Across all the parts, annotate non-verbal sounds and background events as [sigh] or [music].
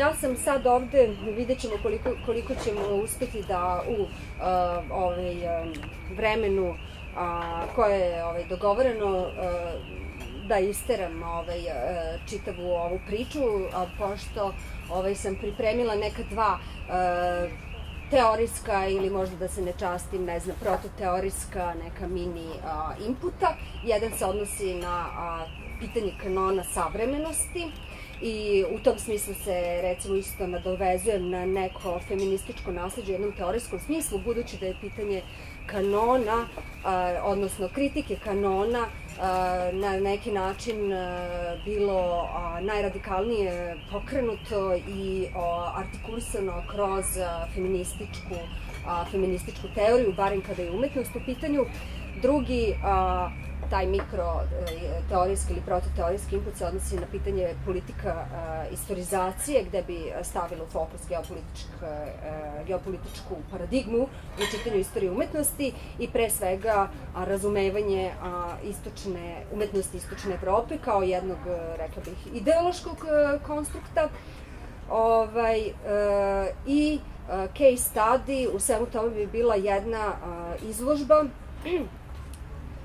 Ja sam sad ovde, vidjet ćemo koliko, koliko ćemo uspeti da u uh, ovaj, um, vremenu uh, koje je ovaj, dogovoreno uh, da isteram ovaj, čitavu ovu priču, pošto ovaj, sam pripremila neka dva teorijska ili možda da se ne častim, ne znam, prototeorijska neka mini a, inputa. Jedan se odnosi na a, pitanje kanona savremenosti i u tom smislu se recimo isto nadovezujem na neko feminističko nasledđe u jednom teorijskom smislu, budući da je pitanje kanona, odnosno kritike kanona na neki način bilo najradikalnije pokrenuto i artikulisano kroz feminističku, feminističku teoriju, barim kada je umetnost u pitanju. Drugi taj mikro e, teorijski ili prototeorijski input se odnosi na pitanje politika uh, istorizacije, gde bi stavilo fokus geopolitičk, uh, geopolitičku paradigmu u čitanju istorije umetnosti i pre svega razumevanje istočne, umetnosti istočne Evrope kao jednog, rekla bih, ideološkog konstrukta. Ovaj, i case study u svemu tome bi bila jedna izložba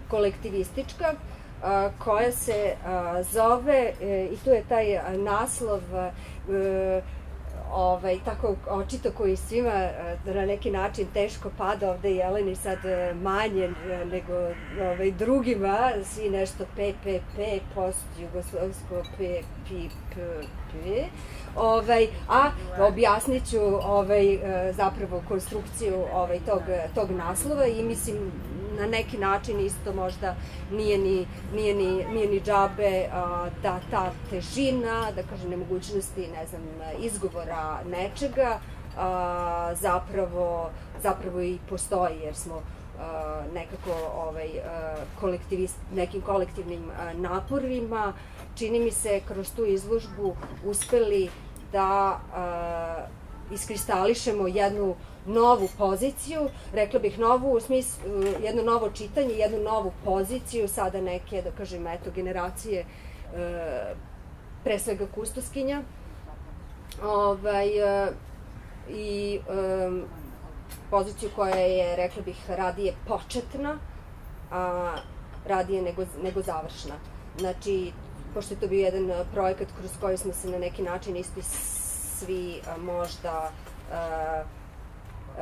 kolektivistička koja se zove, e, i tu je taj naslov e, ovaj, tako očito koji svima e, na neki način teško pada ovde Jeleni sad manje nego ovaj, drugima, svi nešto PPP, post jugoslovsko PPP, ovaj, a objasnit ću ovaj, zapravo konstrukciju ovaj, tog, tog naslova i mislim na neki način isto možda nije ni, nije ni, nije ni džabe a, da ta težina, da kažem, nemogućnosti, ne znam, izgovora nečega, a, zapravo, zapravo i postoji, jer smo nekako ovaj, kolektivist, nekim kolektivnim naporima, čini mi se, kroz tu izložbu uspeli da a, iskristališemo jednu novu poziciju, rekla bih novu u smislu, jedno novo čitanje, jednu novu poziciju, sada neke, da kažem, eto, generacije e, pre svega kustoskinja. Ovaj, e, I e, poziciju koja je, rekla bih, radije početna, a radije nego, nego završna. Znači, pošto je to bio jedan projekat kroz koji smo se na neki način isti svi možda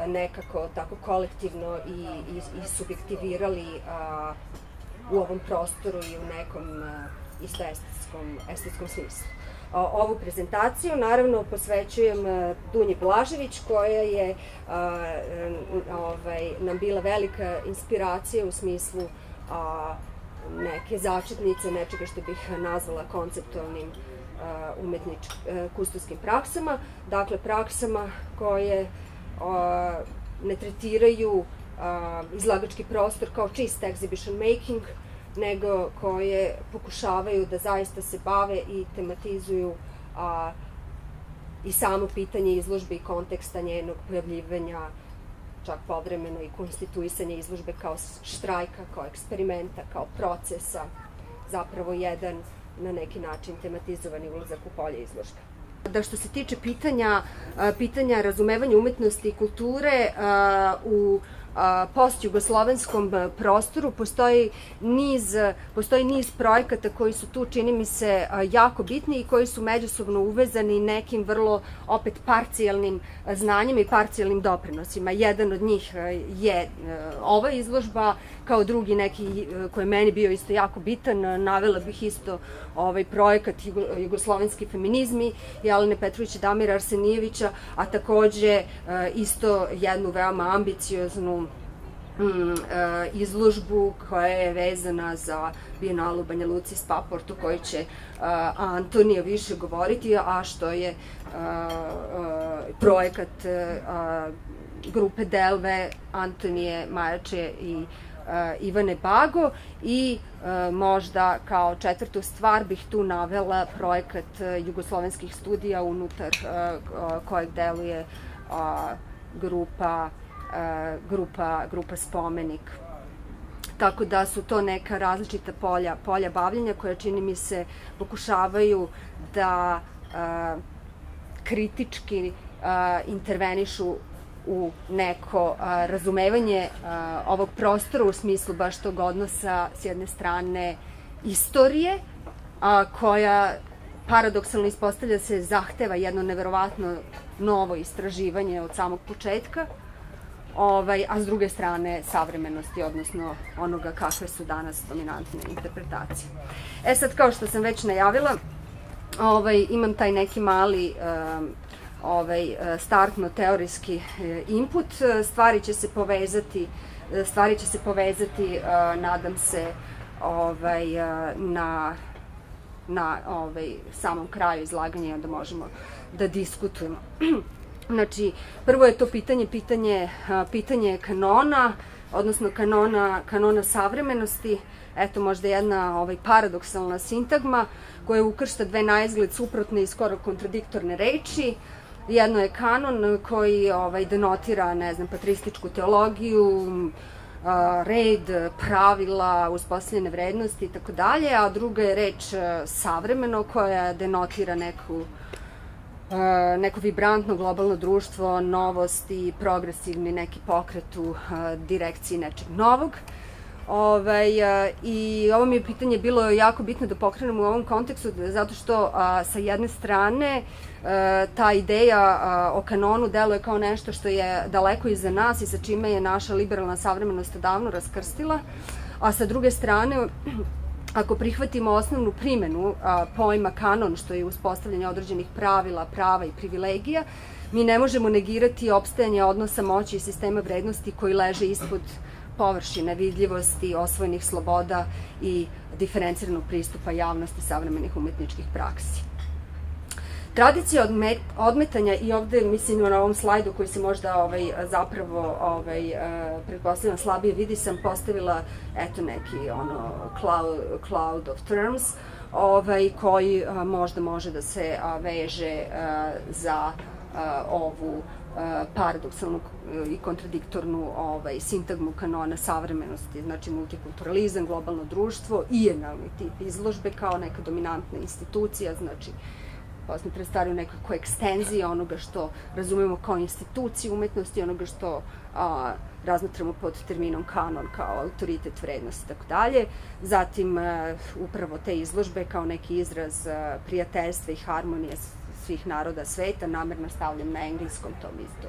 nekako tako kolektivno i, i, i subjektivirali a, u ovom prostoru i u nekom a, isto estetskom, smislu. A, ovu prezentaciju naravno posvećujem Dunji Blažević koja je a, ovaj, nam bila velika inspiracija u smislu a, neke začetnice, nečega što bih nazvala konceptualnim umetnič, kustoskim praksama, dakle praksama koje ne tretiraju izlagački prostor kao čist exhibition making, nego koje pokušavaju da zaista se bave i tematizuju i samo pitanje izložbe i konteksta njenog pojavljivanja, čak povremeno i konstituisanje izložbe kao štrajka, kao eksperimenta, kao procesa, zapravo jedan na neki način tematizovani ulazak u polje izložbe. Da što se tiče pitanja, pitanja razumevanja umetnosti i kulture u post-jugoslovenskom prostoru postoji niz, postoji niz projekata koji su tu, čini mi se, jako bitni i koji su međusobno uvezani nekim vrlo opet parcijalnim znanjima i parcijalnim doprinosima. Jedan od njih je ova izložba, kao drugi neki koji je meni bio isto jako bitan, navela bih isto ovaj projekat Jugoslovenski feminizmi Jelene Petrovića Damira Arsenijevića, a takođe isto jednu veoma ambicioznu mm, e, izložbu koja je vezana za Bijenalu Banja Luci s Paportu koji će Antonija više govoriti, a što je projekat grupe Delve Antonije Majače i Ivane Bago i uh, možda kao četvrtu stvar bih tu navela projekat jugoslovenskih studija unutar kojeg deluje grupa grupa, grupa Spomenik. Tako da su to neka različita polja, polja bavljenja koja čini mi se pokušavaju da kritički intervenišu u neko a, razumevanje a, ovog prostora u smislu baš tog odnosa s jedne strane istorije, a, koja paradoksalno ispostavlja se zahteva jedno neverovatno novo istraživanje od samog početka, ovaj, a s druge strane savremenosti, odnosno onoga kakve su danas dominantne interpretacije. E sad, kao što sam već najavila, ovaj, imam taj neki mali um, ovaj, startno-teorijski e, input. Stvari će se povezati, stvari će se povezati, nadam se, ovaj, na na ovaj, samom kraju izlaganja da možemo da diskutujemo. [clears throat] Znači, prvo je to pitanje, pitanje, pitanje kanona, odnosno kanona, kanona savremenosti, eto možda jedna ovaj, paradoksalna sintagma koja ukršta dve na izgled suprotne i skoro kontradiktorne reči. Jedno je kanon koji ovaj, denotira, ne znam, patrističku teologiju, red, pravila, uspostavljene vrednosti i tako dalje, a druga je reč savremeno koja denotira neku neko vibrantno globalno društvo, novosti, progresivni neki pokret u direkciji nečeg novog. Ovaj, I ovo mi je pitanje bilo jako bitno da pokrenemo u ovom kontekstu, zato što sa jedne strane ta ideja o kanonu deluje kao nešto što je daleko iza nas i sa čime je naša liberalna savremenost davno raskrstila, a sa druge strane [clears throat] ako prihvatimo osnovnu primenu pojma kanon, što je uspostavljanje određenih pravila, prava i privilegija, mi ne možemo negirati opstajanje odnosa moći i sistema vrednosti koji leže ispod površine vidljivosti, osvojenih sloboda i diferenciranog pristupa javnosti savremenih umetničkih praksi. Tradicija odmet, odmetanja i ovde mislim na ovom slajdu koji se možda ovaj, zapravo ovaj, uh, pretpostavljam slabije vidi sam postavila eto neki ono cloud, cloud of terms ovaj, koji uh, možda može da se veže uh, za ovu paradoksalnu i kontradiktornu ovaj, sintagmu kanona savremenosti, znači multikulturalizam, globalno društvo, ijenalni tip izložbe kao neka dominantna institucija, znači posle predstavljaju nekako ekstenzije onoga što razumemo kao instituciju umetnosti, onoga što a, razmatramo pod terminom kanon kao autoritet, vrednost i tako dalje. Zatim a, upravo te izložbe kao neki izraz a, prijateljstva i harmonije svih naroda sveta, namerno stavljam na engleskom tom isto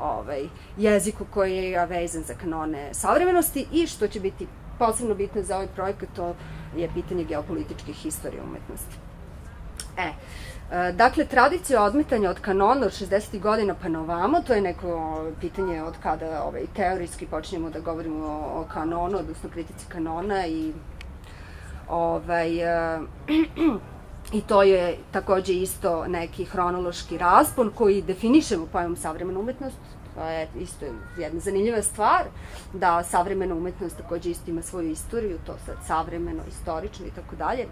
ovaj, jeziku koji je vezan za kanone savremenosti i što će biti posebno bitno za ovaj projekat, to je pitanje geopolitičke historije umetnosti. E, e Dakle, tradicija odmetanja od kanona od 60. godina pa na ovamo, to je neko pitanje od kada ovaj, teorijski počinjemo da govorimo o, o kanonu, odnosno kritici kanona i ovaj, uh, I to je takođe isto neki hronološki raspon koji definišemo pojmom savremena umetnost. To je isto jedna zanimljiva stvar, da savremena umetnost takođe isto ima svoju istoriju, to sad savremeno, istorično i tako dalje.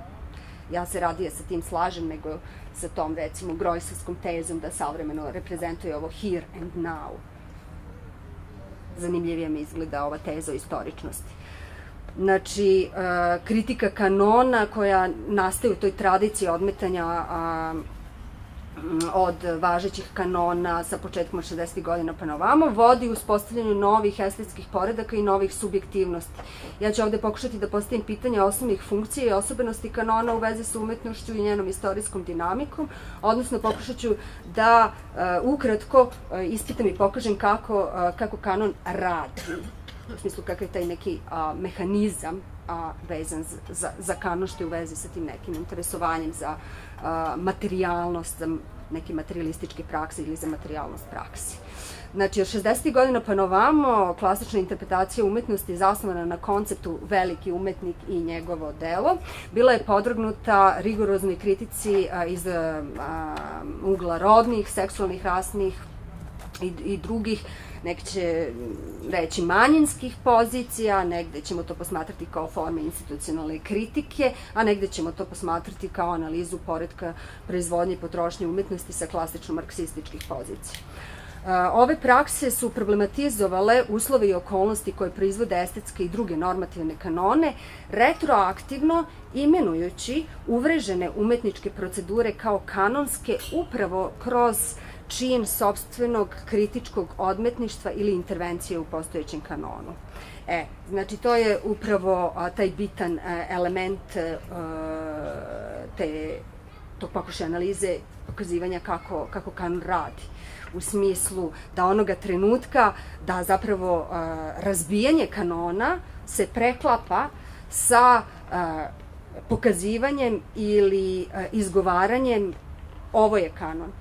Ja se radije sa tim slažem nego sa tom, recimo, grojsovskom tezom da savremeno reprezentuje ovo here and now. Zanimljivije mi izgleda ova teza o istoričnosti. Znači, uh, kritika kanona koja nastaje u toj tradiciji odmetanja od važećih kanona sa početkom od 60. godina pa na ovamo, vodi u uspostavljanju novih estetskih poredaka i novih subjektivnosti. Ja ću ovde pokušati da postavim pitanje osnovnih funkcija i osobenosti kanona u vezi sa umetnošću i njenom istorijskom dinamikom, odnosno pokušat ću da uh, ukratko uh, ispitam i pokažem kako, kako kanon radi u smislu kakav je taj neki a, mehanizam a, vezan za, za, je u vezi sa tim nekim interesovanjem za a, materijalnost, za neke materialističke prakse ili za materijalnost praksi. Znači, od 60. godina pa novamo, klasična interpretacija umetnosti zasnovana na konceptu veliki umetnik i njegovo delo, bila je podvrgnuta rigoroznoj kritici iz ugla rodnih, seksualnih, rasnih i, i drugih neki će reći manjinskih pozicija, negde ćemo to posmatrati kao forme institucionalne kritike, a negde ćemo to posmatrati kao analizu poredka proizvodnje i potrošnje umetnosti sa klasično marksističkih pozicija. Ove prakse su problematizovale uslove i okolnosti koje proizvode estetske i druge normativne kanone, retroaktivno imenujući uvrežene umetničke procedure kao kanonske upravo kroz čin sobstvenog kritičkog odmetništva ili intervencije u postojećem kanonu. E, znači to je upravo a, taj bitan a, element a, te, tog pokušaja analize pokazivanja kako, kako kanon radi u smislu da onoga trenutka da zapravo razbijanje kanona se preklapa sa pokazivanjem ili izgovaranjem ovo je kanon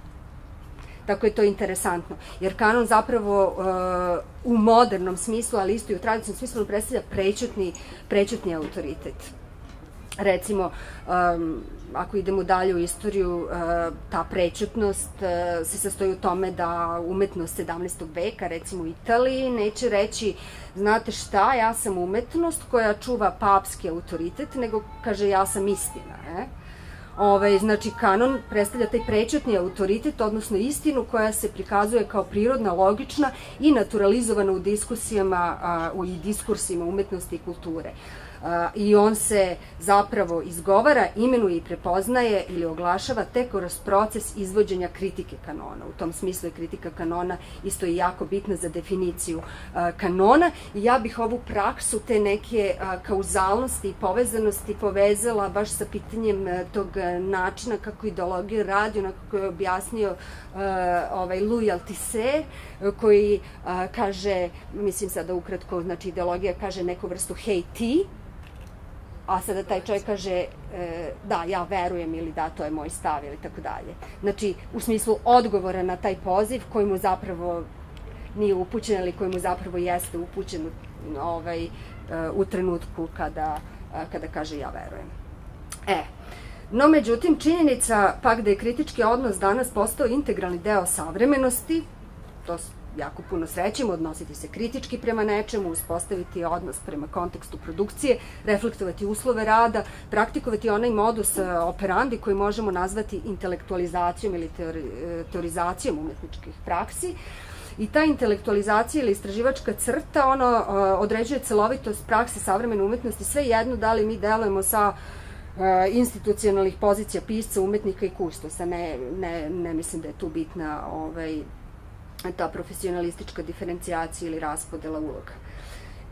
Tako je to interesantno. Jer kanon zapravo uh, u modernom smislu, ali isto i u tradicionalnom smislu, predstavlja prećutni autoritet. Recimo, um, ako idemo dalje u istoriju, uh, ta prećutnost uh, se sastoji u tome da umetnost 17. veka, recimo u Italiji, neće reći, znate šta, ja sam umetnost koja čuva papski autoritet, nego kaže ja sam istina. Eh? Ovaj, znači, kanon predstavlja taj prečetni autoritet, odnosno istinu koja se prikazuje kao prirodna, logična i naturalizovana u diskusijama a, u, i diskursima umetnosti i kulture i on se zapravo izgovara, imenuje i prepoznaje ili oglašava tek kroz proces izvođenja kritike kanona. U tom smislu je kritika kanona isto i jako bitna za definiciju kanona i ja bih ovu praksu te neke kauzalnosti i povezanosti povezala baš sa pitanjem tog načina kako ideologija radi, onako kako je objasnio ovaj Louis Althusser, koji kaže, mislim sada ukratko, znači ideologija kaže neku vrstu hej ti, a sada taj čovjek kaže e, da, ja verujem ili da, to je moj stav ili tako dalje. Znači, u smislu odgovora na taj poziv koji mu zapravo nije upućen ili koji mu zapravo jeste upućen ovaj, e, u trenutku kada, e, kada kaže ja verujem. E, no međutim, činjenica pak da je kritički odnos danas postao integralni deo savremenosti, to jako puno srećemo, odnositi se kritički prema nečemu, uspostaviti odnos prema kontekstu produkcije, reflektovati uslove rada, praktikovati onaj modus e, operandi koji možemo nazvati intelektualizacijom ili e, teorizacijom umetničkih praksi. I ta intelektualizacija ili istraživačka crta, ono, e, određuje celovitost prakse savremene umetnosti, sve jedno da li mi delujemo sa institucionalnih pozicija pisca, umetnika i kustosa. Ne, ne, ne mislim da je tu bitna ovaj, ta profesionalistička diferencijacija ili raspodela uloga.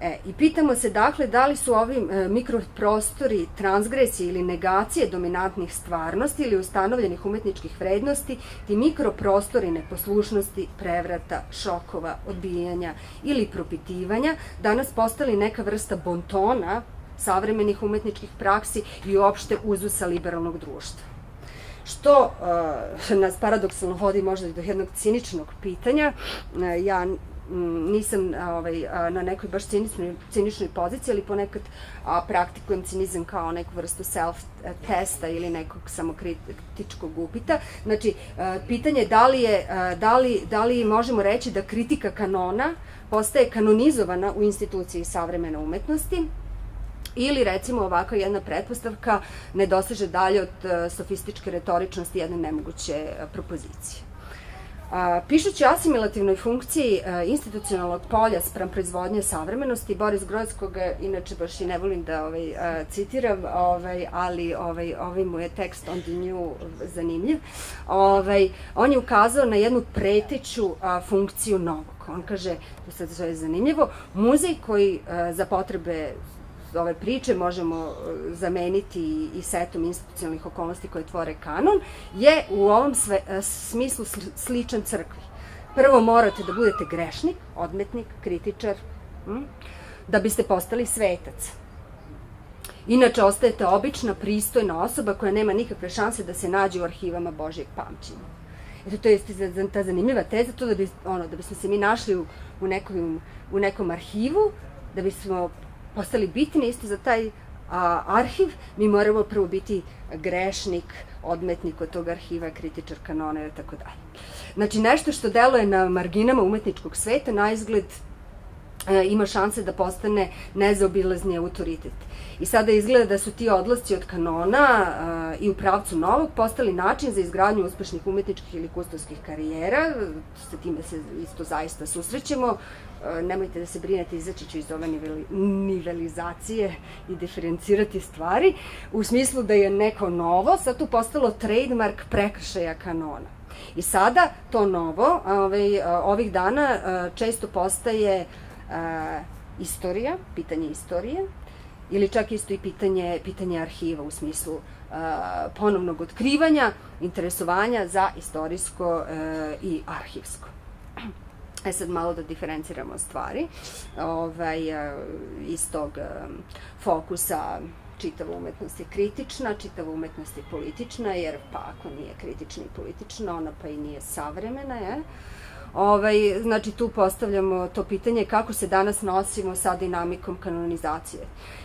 E, I pitamo se dakle da li su ovi e, mikroprostori transgresije ili negacije dominantnih stvarnosti ili ustanovljenih umetničkih vrednosti, ti mikroprostori neposlušnosti, prevrata, šokova, odbijanja ili propitivanja danas postali neka vrsta bontona savremenih umetničkih praksi i uopšte uzusa liberalnog društva što uh, nas paradoksalno vodi možda do jednog ciničnog pitanja. Uh, ja nisam ovaj, na nekoj baš ciničnoj, ciničnoj poziciji, ali ponekad praktikujem cinizam kao neku vrstu self-testa ili nekog samokritičkog upita. Znači, pitanje je da li, je, da, li, da li možemo reći da kritika kanona postaje kanonizovana u instituciji savremene umetnosti, Ili recimo ovakva jedna pretpostavka ne doseže dalje od uh, sofističke retoričnosti jedne nemoguće uh, propozicije. Pišući o asimilativnoj funkciji a, institucionalnog polja sprem proizvodnje savremenosti, Boris Groz, koga inače baš i ne volim da ovaj, citiram, ovaj, ali ovaj, ovaj mu je tekst on the new zanimljiv, ovaj, on je ukazao na jednu preteću funkciju novog. On kaže, to sad zove zanimljivo, muzej koji za potrebe ove priče možemo e, zameniti i setom institucionalnih okolnosti koje tvore kanon, je u ovom e, smislu sličan crkvi. Prvo morate da budete grešnik, odmetnik, kritičar, da biste postali svetac. Inače, ostajete obična, pristojna osoba koja nema nikakve šanse da se nađe u arhivama Božijeg pamćenja. Eto, to je ta zanimljiva teza, to da, bi, ono, da bismo se mi našli u, nekom, u nekom arhivu, da bismo postali bitni isto za taj arhiv, mi moramo prvo biti grešnik, odmetnik od tog arhiva, kritičar kanona i tako dalje. Znači, nešto što deluje na marginama umetničkog sveta, na izgled e, ima šanse da postane nezaobilazni autoritet. I sada izgleda da su ti odlasci od kanona uh, i u pravcu novog postali način za izgradnju uspešnih umetničkih ili kustovskih karijera. Sa time se isto zaista susrećemo. Uh, nemojte da se brinete, izaći ću iz ove niveli, nivelizacije i diferencirati stvari. U smislu da je neko novo sad tu postalo trademark prekršaja kanona. I sada to novo, ovaj, ovih dana često postaje istorija, pitanje istorije, ili čak isto i pitanje, pitanje arhiva u smislu ponovnog otkrivanja, interesovanja za istorijsko i arhivsko. E sad malo da diferenciramo stvari. Ovaj, uh, iz tog uh, fokusa čitava umetnost je kritična, čitava umetnost je politična, jer pa ako nije kritična i politična, ona pa i nije savremena, je. Ovaj, znači tu postavljamo to pitanje kako se danas nosimo sa dinamikom kanonizacije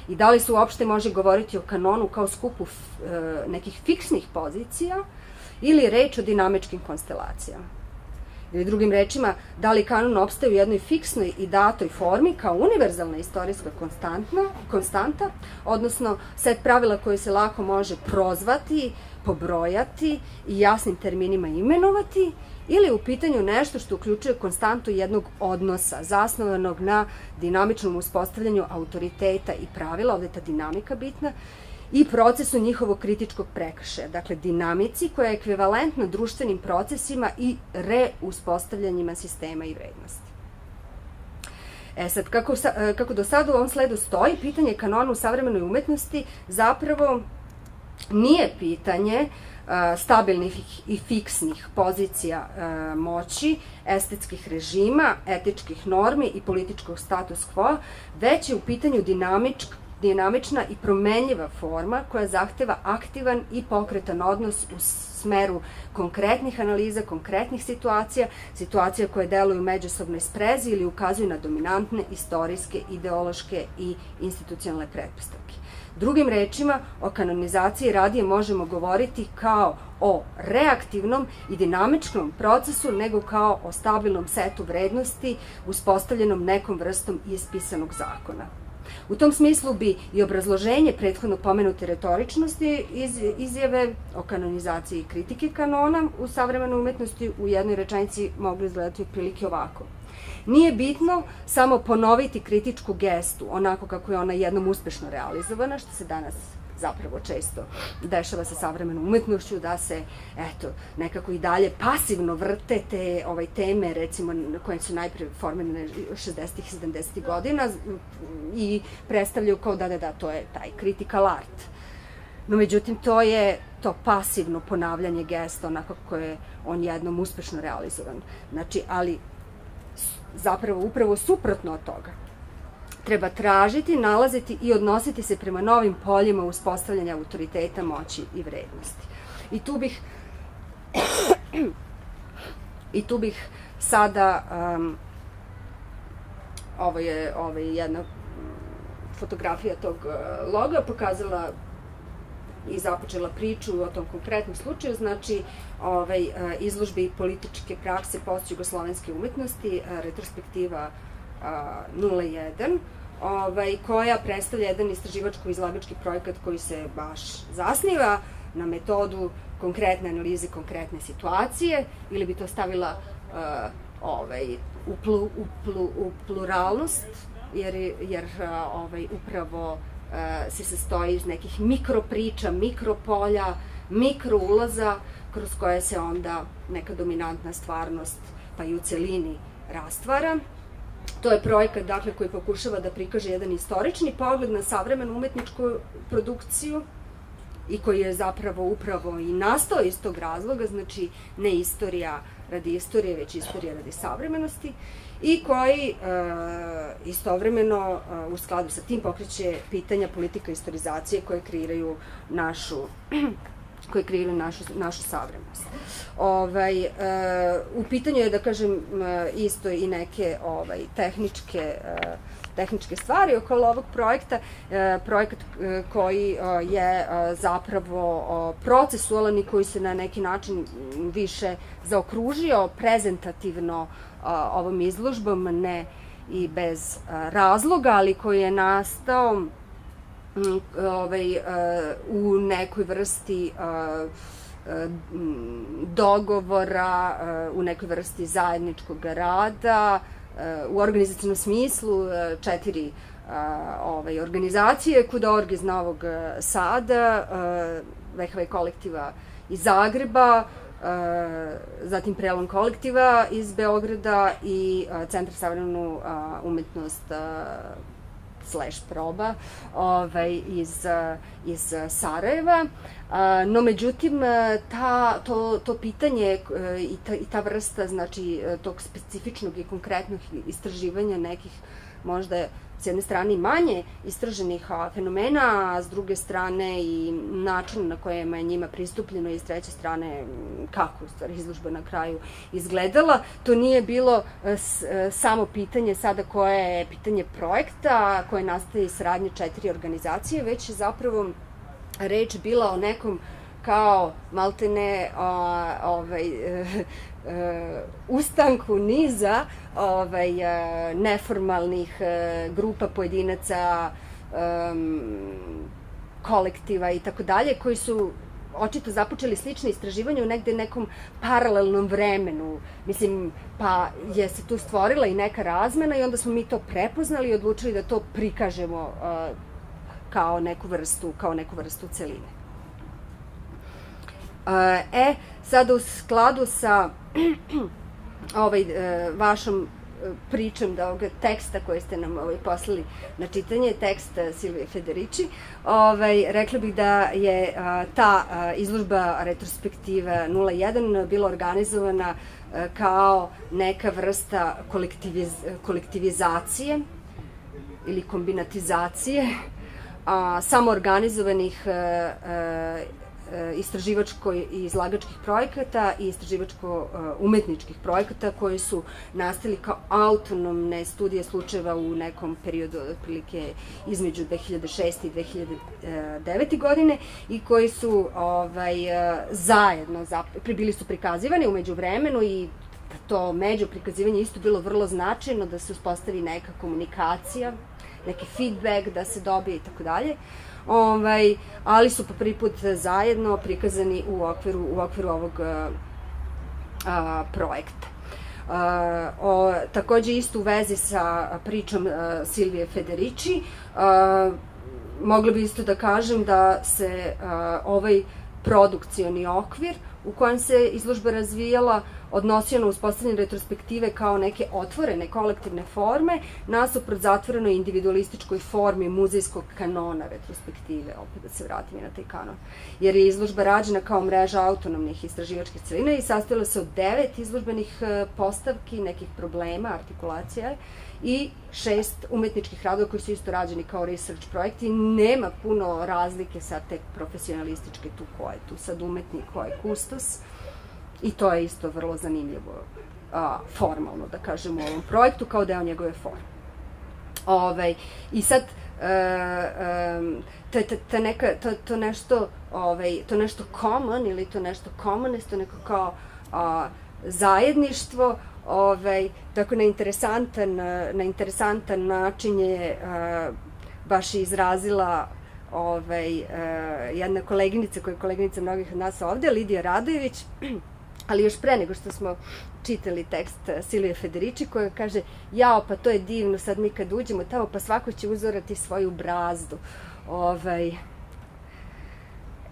i da li se uopšte može govoriti o kanonu kao skupu e, nekih fiksnih pozicija ili reč o dinamičkim konstelacijama. Ili drugim rečima, da li kanon opstaje u jednoj fiksnoj i datoj formi kao univerzalna istorijska konstantna, konstanta, odnosno set pravila koje se lako može prozvati, pobrojati i jasnim terminima imenovati, ili u pitanju nešto što uključuje konstantu jednog odnosa, zasnovanog na dinamičnom uspostavljanju autoriteta i pravila, ovde je ta dinamika bitna, i procesu njihovog kritičkog prekršaja, dakle dinamici koja je ekvivalentna društvenim procesima i reuspostavljanjima sistema i vrednosti. E sad, kako, sa, kako do sada u ovom sledu stoji, pitanje kanona u savremenoj umetnosti zapravo nije pitanje uh, stabilnih i fiksnih pozicija moći, estetskih režima, etičkih normi i političkog status quo, već je u pitanju dinamičk, dinamična i promenljiva forma koja zahteva aktivan i pokretan odnos u smeru konkretnih analiza, konkretnih situacija, situacija koje deluju međusobnoj sprezi ili ukazuju na dominantne istorijske, ideološke i institucionalne pretpostavke. Drugim rečima, o kanonizaciji radije možemo govoriti kao o reaktivnom i dinamičnom procesu, nego kao o stabilnom setu vrednosti uspostavljenom nekom vrstom ispisanog zakona. U tom smislu bi i obrazloženje prethodno pomenute retoričnosti iz, izjave o kanonizaciji kritike kanona u savremenoj umetnosti u jednoj rečenici mogli izgledati otprilike ovako – Nije bitno samo ponoviti kritičku gestu, onako kako je ona jednom uspešno realizovana, što se danas zapravo često dešava sa savremenom umetnošću, da se, eto, nekako i dalje pasivno vrte te ovaj, teme, recimo, koje su najpre formirane 60. i 70. godina i predstavljaju kao da, da, da, to je taj critical art. No, međutim, to je to pasivno ponavljanje gesta, onako kako je on jednom uspešno realizovan. Znači, ali zapravo upravo suprotno od toga. Treba tražiti, nalaziti i odnositi se prema novim poljima uspostavljanja autoriteta, moći i vrednosti. I tu bih i tu bih sada um, ovo je, ovo je jedna fotografija tog uh, loga pokazala i započela priču o tom konkretnom slučaju, znači ovaj, e, izložbi političke prakse post-jugoslovenske umetnosti, e, retrospektiva 01, ovaj, koja predstavlja jedan istraživačko-izlagački projekat koji se baš zasniva na metodu konkretne analize konkretne situacije, ili bi to stavila uh, ovaj, u, u, plu, u pluralnost, jer, jer uh, ovaj, upravo uh, se sastoji iz nekih mikropriča, mikropolja, mikroulaza kroz koje se onda neka dominantna stvarnost pa i u celini rastvara. To je projekat dakle, koji pokušava da prikaže jedan istorični pogled na savremenu umetničku produkciju i koji je zapravo upravo i nastao iz tog razloga, znači ne istorija radi istorije, već istorija radi savremenosti i koji e, istovremeno e, u skladu sa tim pokreće pitanja politika istorizacije koje kreiraju našu koje kreiraju našu, našu savremenost. Ovaj, e, u pitanju je, da kažem, e, isto i neke ovaj, tehničke e, tehničke stvari oko ovog projekta. Projekat koji je zapravo procesualan i koji se na neki način više zaokružio prezentativno ovom izložbom, ne i bez razloga, ali koji je nastao ovaj, u nekoj vrsti dogovora, u nekoj vrsti zajedničkog rada, u organizacijnom smislu četiri ovaj, organizacije, Kudorg iz Novog Sada, VHV kolektiva iz Zagreba, zatim Prelom kolektiva iz Beograda i Centar savremenu umetnost slash proba ovaj, iz, iz Sarajeva. No, međutim, ta, to, to pitanje i ta, i ta vrsta, znači, tog specifičnog i konkretnog istraživanja nekih možda s jedne strane manje istraženih fenomena, a s druge strane i način na kojem je njima pristupljeno i s treće strane kako u stvari izložba na kraju izgledala. To nije bilo e, e, samo pitanje sada koje je pitanje projekta koje nastaje iz saradnje četiri organizacije, već je zapravo reč bila o nekom kao maltene ovaj, [laughs] ustanku niza ovaj, e, neformalnih e, grupa pojedinaca, e, kolektiva i tako dalje, koji su očito započeli slične istraživanje u negde nekom paralelnom vremenu. Mislim, pa je se tu stvorila i neka razmena i onda smo mi to prepoznali i odlučili da to prikažemo uh, kao neku vrstu, kao neku vrstu celine. E, sada u skladu sa [clears throat] ovaj, e, vašom e, pričam da ovoga teksta koje ste nam ovaj, poslali na čitanje, tekst e, Silvije Federici, ovaj, rekla bih da je ta izložba retrospektiva 01 bila organizovana kao neka vrsta kolektiviz, kolektivizacije ili kombinatizacije a, samoorganizovanih a, a, istraživačko i izlagačkih projekata i istraživačko-umetničkih e, projekata koji su nastali kao autonomne studije slučajeva u nekom periodu otprilike između 2006. i 2009. godine i koji su ovaj, e, zajedno, bili su prikazivani umeđu vremenu i to među prikazivanje isto bilo vrlo značajno da se uspostavi neka komunikacija, neki feedback da se dobije i tako dalje ovaj, ali su po prvi put zajedno prikazani u okviru, u okviru ovog a, projekta. Uh, o, takođe isto u vezi sa pričom uh, Silvije Federici, uh, mogla bi isto da kažem da se uh, ovaj produkcioni okvir u kojem se izložba razvijala odnosio na uspostavljanje retrospektive kao neke otvorene kolektivne forme, nasuprot zatvorenoj individualističkoj formi muzejskog kanona retrospektive, opet da se vratim i na taj kanon. Jer je izložba rađena kao mreža autonomnih istraživačkih celina i sastojala se od devet izložbenih e, postavki, nekih problema, artikulacija, i šest umetničkih radova koji su isto rađeni kao research projekti. Nema puno razlike sa te profesionalističke tu ko je tu sad umetnik, ko je kustos. I to je isto vrlo zanimljivo formalno, da kažemo, u ovom projektu, kao deo njegove forme. Ovaj, I sad, e, e, to, neka, to, to nešto ovaj, to nešto common ili to nešto commonest, to neko kao zajedništvo ovaj, tako na interesantan, na interesantan način je a, baš izrazila ovaj, a, jedna koleginica koja je koleginica mnogih od nas ovde, Lidija Radojević, [clears throat] ali još pre nego što smo čitali tekst Silvije Federici koja kaže jao pa to je divno sad mi kad uđemo tamo pa svako će uzorati svoju brazdu. Ovaj,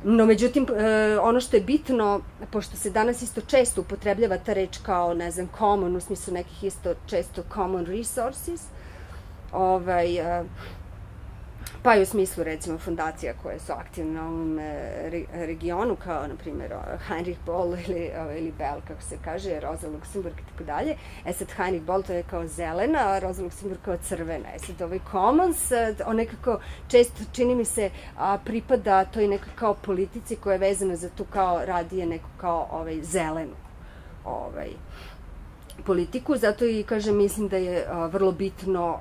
No, međutim, e, ono što je bitno, pošto se danas isto često upotrebljava ta reč kao, ne znam, common, u smislu nekih isto često common resources, ovaj, e, pa i u smislu recimo fundacija koje su aktivne na ovom e, regionu kao na primjer Heinrich Boll ili, ili Bell kako se kaže, Rosa Luxemburg i tako dalje. E sad Heinrich Boll to je kao zelena, a Rosa Luxemburg kao crvena. E sad ovaj Commons, e, on nekako često čini mi se a, pripada toj nekako kao politici koja je vezana za tu kao radije neko kao ovaj zelenu ovaj, politiku, zato i kažem mislim da je vrlo bitno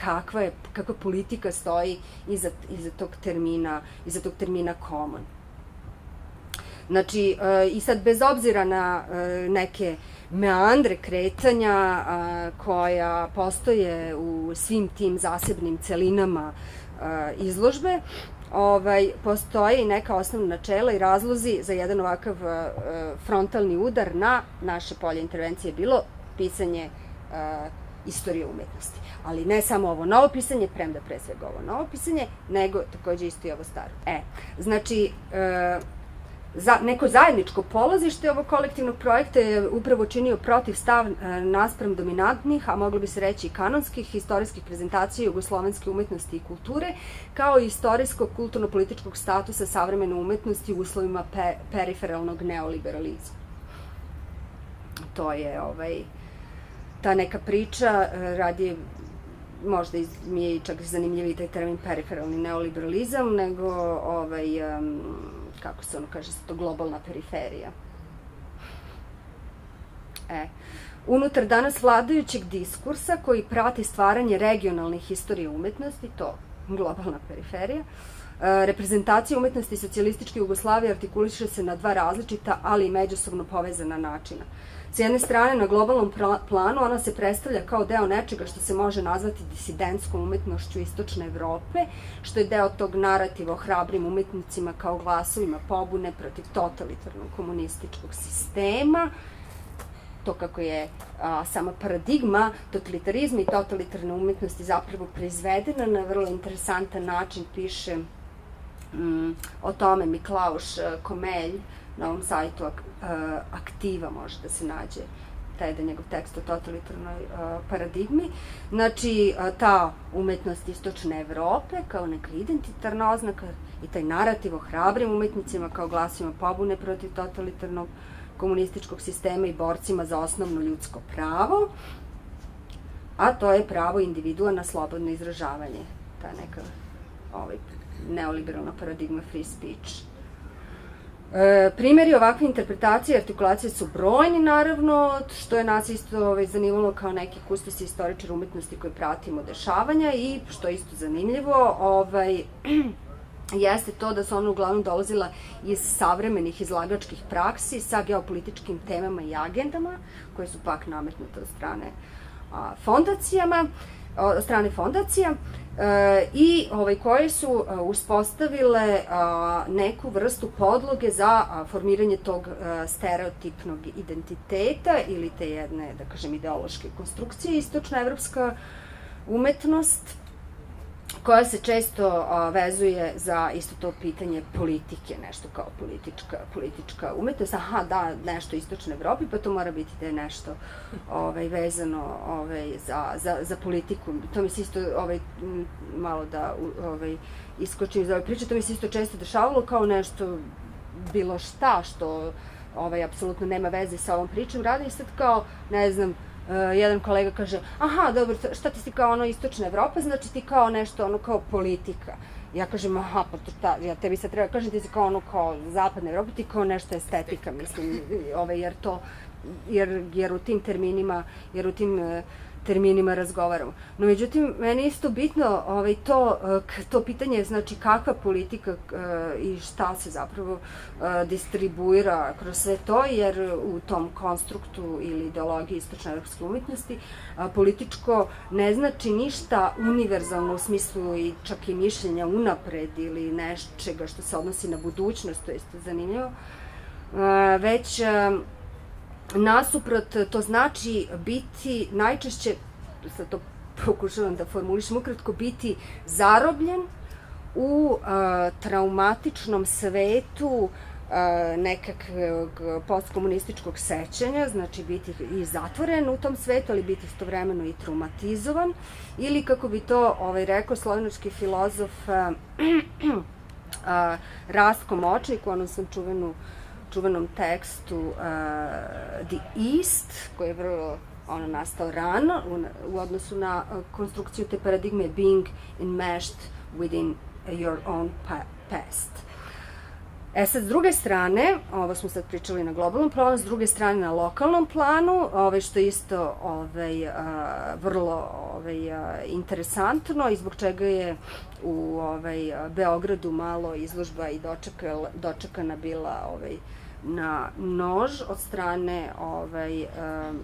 kakva je kakva politika stoji iza iza tog termina, iza tog termina common. Znači, i sad bez obzira na neke meandre kretanja koja postoje u svim tim zasebnim celinama izložbe, ovaj, postoje i neka osnovna načela i razlozi za jedan ovakav a, frontalni udar na naše polje intervencije bilo pisanje a, istorije umetnosti. Ali ne samo ovo novo pisanje, premda pre svega ovo novo pisanje, nego takođe isto i ovo staro. E, znači, e, za, neko zajedničko polazište ovog kolektivnog projekta je upravo činio protiv stav e, naspram dominantnih, a moglo bi se reći i kanonskih, istorijskih prezentacija jugoslovenske umetnosti i kulture, kao i istorijskog kulturno-političkog statusa savremene umetnosti u uslovima pe, periferalnog neoliberalizma. To je ovaj, ta neka priča, e, radi možda mi je čak zanimljiviji taj termin periferalni neoliberalizam, nego ovaj, kako se ono kaže, to globalna periferija. E, unutar danas vladajućeg diskursa koji prati stvaranje regionalnih istorije umetnosti, to globalna periferija, e, reprezentacija umetnosti socijalističke Jugoslavije artikuliše se na dva različita, ali i međusobno povezana načina. S jedne strane, na globalnom planu ona se predstavlja kao deo nečega što se može nazvati disidentskom umetnošću Istočne Evrope, što je deo tog narativa o hrabrim umetnicima kao glasovima pobune protiv totalitarnog komunističkog sistema, to kako je sama paradigma totalitarizma i totalitarne umetnosti zapravo proizvedena na vrlo interesantan način, piše mm, o tome Miklauš Komelj, na ovom sajtu uh, aktiva može da se nađe taj jedan njegov tekst o totalitarnoj uh, paradigmi. Znači, uh, ta umetnost istočne Evrope kao neka identitarna oznaka i taj narativ o hrabrim umetnicima kao glasima pobune protiv totalitarnog komunističkog sistema i borcima za osnovno ljudsko pravo, a to je pravo individua na slobodno izražavanje. Ta neka ovaj, neoliberalna paradigma free speech E, primjeri ovakve interpretacije i artikulacije su brojni, naravno, što je nas isto ovaj, kao neki kustos i istoričar umetnosti koji pratimo dešavanja i, što je isto zanimljivo, ovaj, [clears throat] jeste to da su ona uglavnom dolazila iz savremenih izlagačkih praksi sa geopolitičkim temama i agendama, koje su pak nametnute od strane fondacijama, od strane fondacija. E, i ovaj, koje su e, uspostavile neku vrstu podloge za formiranje tog e, stereotipnog identiteta ili te jedne, da kažem, ideološke konstrukcije. Istočna evropska umetnost koja se često vezuje za isto to pitanje politike, nešto kao politička, politička umetnost. Aha, da, nešto istočne Evropi, pa to mora biti da je nešto ovaj, vezano ovaj, za, za, za politiku. To mi se isto ovaj, malo da ovaj, iskočim iz ove priče, to mi se isto često dešavalo kao nešto bilo šta što ovaj, apsolutno nema veze sa ovom pričom. Radim sad kao, ne znam, uh, jedan kolega kaže, aha, dobro, šta ti si kao ono istočna Evropa, znači ti kao nešto, ono kao politika. Ja kažem, aha, pa to šta, ja tebi sad treba, kažem ti si kao ono kao zapadna Evropa, ti kao nešto estetika, mislim, ovaj, jer to, jer, jer u tim terminima, jer u tim uh, terminima razgovaramo. No, međutim, meni isto bitno ovaj, to, to pitanje, znači kakva politika i šta se zapravo eh, distribuira kroz sve to, jer u tom konstruktu ili ideologiji istočne evropske umetnosti političko ne znači ništa univerzalno u smislu i čak i mišljenja unapred ili nečega što se odnosi na budućnost, to je zanimljivo, već nasuprot, to znači biti najčešće, sad to pokušavam da formulišem ukratko, biti zarobljen u a, traumatičnom svetu uh, nekakvog postkomunističkog sećanja, znači biti i zatvoren u tom svetu, ali biti istovremeno i traumatizovan, ili kako bi to ovaj, rekao slovenački filozof [clears throat] uh, Rastko Močnik u onom sam čuvenu čuvenom tekstu uh, The East, koji je vrlo ono nastao rano u, u odnosu na uh, konstrukciju te paradigme being enmeshed within your own pa past. E sad, s druge strane, ovo smo sad pričali na globalnom planu, s druge strane na lokalnom planu, ovaj, što je isto ovaj, a, vrlo ovaj, a, interesantno i zbog čega je u ovaj, Beogradu malo izložba i dočekala, dočekana bila ovaj, na nož od strane ovaj, um,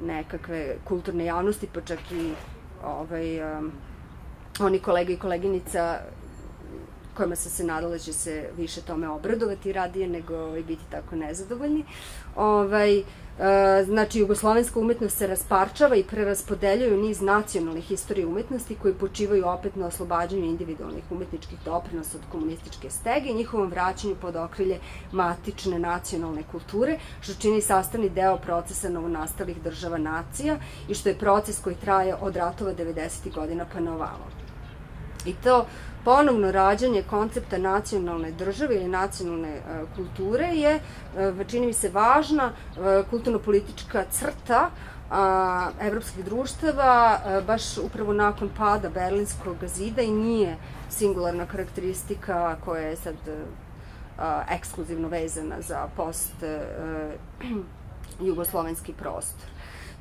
nekakve kulturne javnosti, pa čak i ovaj, um, oni kolega i koleginica kojima sam se nadala da će se više tome obradovati radije nego ovaj, biti tako nezadovoljni. Ovaj, znači, jugoslovenska umetnost se rasparčava i preraspodeljuju niz nacionalnih istorije umetnosti koji počivaju opet na oslobađanju individualnih umetničkih doprinosa od komunističke stege i njihovom vraćanju pod okrilje matične nacionalne kulture, što čini sastavni deo procesa novonastalih država nacija i što je proces koji traje od ratova 90. godina pa na ovamo. I to ponovno rađanje koncepta nacionalne države ili nacionalne e, kulture je, e, čini mi se, važna e, kulturno-politička crta evropskih društava baš upravo nakon pada Berlinskog zida i nije singularna karakteristika koja je sad ekskluzivno vezana za post [clears throat] jugoslovenski prostor.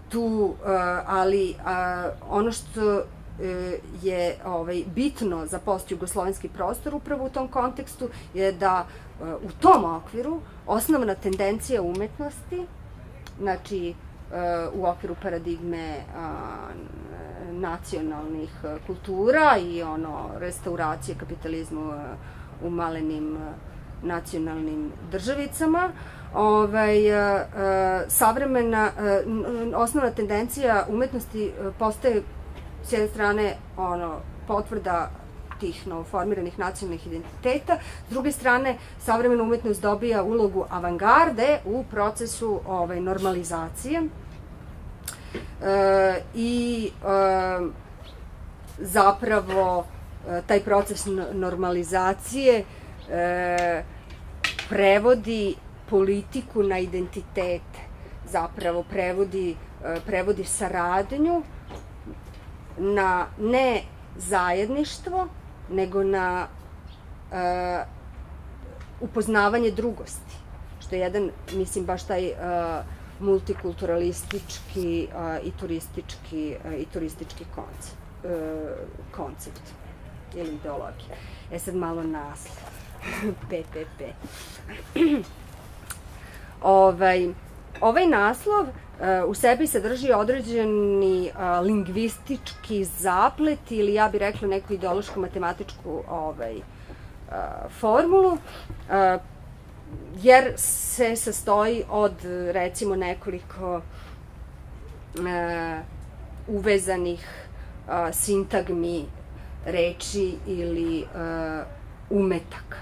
Tu, ali ono što je ovaj, bitno za post-jugoslovenski prostor upravo u tom kontekstu je da e, u tom okviru osnovna tendencija umetnosti, znači e, u okviru paradigme nacionalnih kultura i ono restauracije kapitalizmu u malenim nacionalnim državicama, ovaj, savremena, osnovna tendencija umetnosti postaje s jedne strane ono, potvrda tih novoformiranih nacionalnih identiteta, s druge strane savremena umetnost dobija ulogu avangarde u procesu ovaj, normalizacije. E, i e, zapravo e, taj proces normalizacije e, prevodi politiku na identitete, zapravo prevodi, e, prevodi saradnju na ne zajedništvo, nego na uh, upoznavanje drugosti. Što je jedan, mislim, baš taj uh, multikulturalistički uh, i turistički, uh, i turistički koncept, uh, koncept ili ideologija. E sad malo naslov. [laughs] PPP. [clears throat] ovaj, ovaj naslov u sebi sadrži određeni a, lingvistički zaplet ili ja bih rekla neku ideološku matematičku ovaj, a, formulu, jer se sastoji od recimo nekoliko uvezanih sintagmi reči ili umetaka.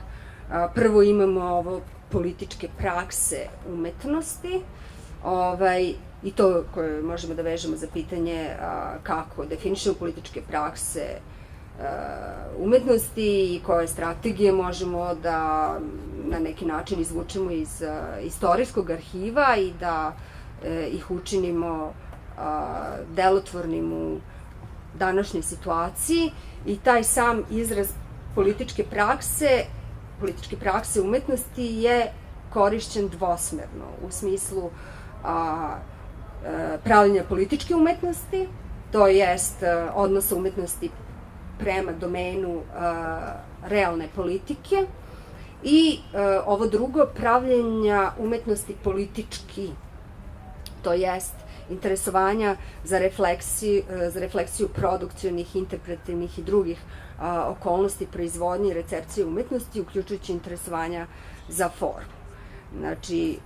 Prvo imamo ovo političke prakse umetnosti, ovaj, i to koje možemo da vežemo za pitanje a, kako definišemo političke prakse a, umetnosti i koje strategije možemo da na neki način izvučemo iz a, istorijskog arhiva i da e, ih učinimo a, delotvornim u današnjoj situaciji. I taj sam izraz političke prakse političke prakse umetnosti je korišćen dvosmerno u smislu a, E, pravljenja političke umetnosti, to jest e, odnosa umetnosti prema domenu e, realne politike i ovo drugo pravljenja umetnosti politički, to jest interesovanja za refleksiju, za refleksiju produkcionih, interpretivnih i drugih okolnosti proizvodnje i recepcije umetnosti, uključujući interesovanja za formu. Znači,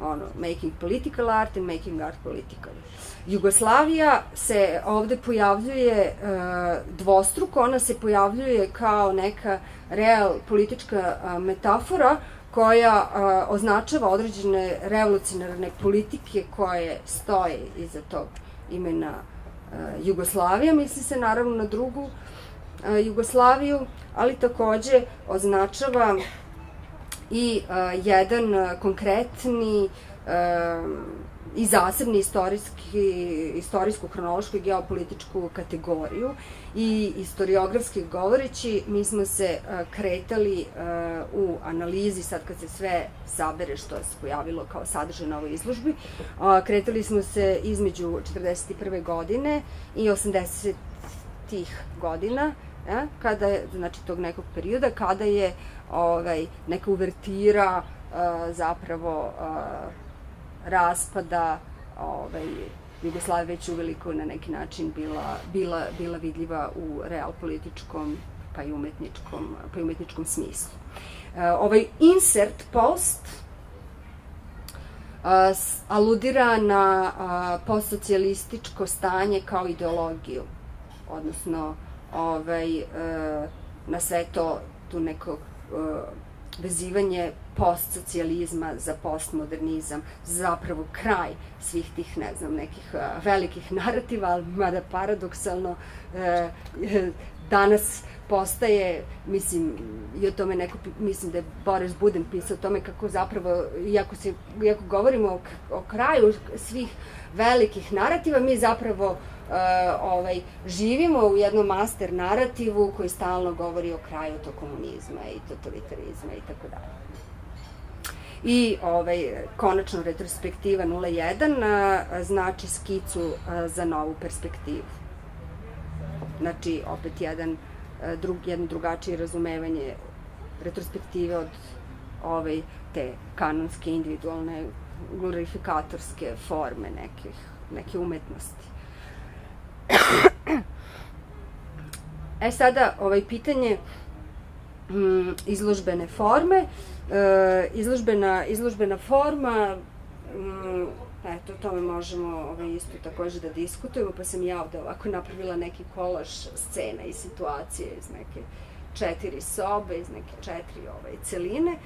ono, making political art and making art political. Jugoslavija se ovde pojavljuje uh, dvostruko, ona se pojavljuje kao neka real politička uh, metafora koja uh, označava određene revolucionarne politike koje stoje iza tog imena Jugoslavija, misli se naravno na drugu Jugoslaviju, ali takođe označava i uh, jedan konkretni uh, i zasebni istorijski, istorijsku, hronološku i geopolitičku kategoriju i istoriografski govoreći mi smo se uh, kretali u analizi sad kad se sve sabere što se pojavilo kao sadržaj na ovoj izložbi kretali smo se između 41. godine i 80 tih godina kada je, znači tog nekog perioda, kada je ovaj, neka uvertira zapravo raspada ovaj, Jugoslavija već uveliko na neki način bila, bila, bila vidljiva u realpolitičkom pa i umetničkom, pa i umetničkom smislu. Ovaj insert post aludira na postsocijalističko stanje kao ideologiju, odnosno ovaj, e, na sve to tu neko e, vezivanje postsocijalizma za postmodernizam, zapravo kraj svih tih, ne znam, nekih e, velikih narativa, ali mada paradoksalno danas postaje, mislim, i o tome neko, mislim da je Boris Buden pisao o tome kako zapravo, iako, se, iako govorimo o, o kraju svih velikih narativa, mi zapravo uh, ovaj, živimo u jednom master narativu koji stalno govori o kraju to komunizma i totalitarizma i tako dalje. I ovaj, konačno retrospektiva 01 znači skicu za novu perspektivu. Znači, opet jedan drug, jedno drugačije razumevanje retrospektive od ovaj, te kanonske, individualne, glorifikatorske forme nekih, neke umetnosti. E sada, ovaj pitanje mm, izložbene forme. E, izložbena, izložbena forma mm, Eto, o tome možemo ovaj, isto takođe da diskutujemo, pa sam ja ovde ovako napravila neki kolaž scena i situacije iz neke četiri sobe, iz neke četiri ovaj, celine.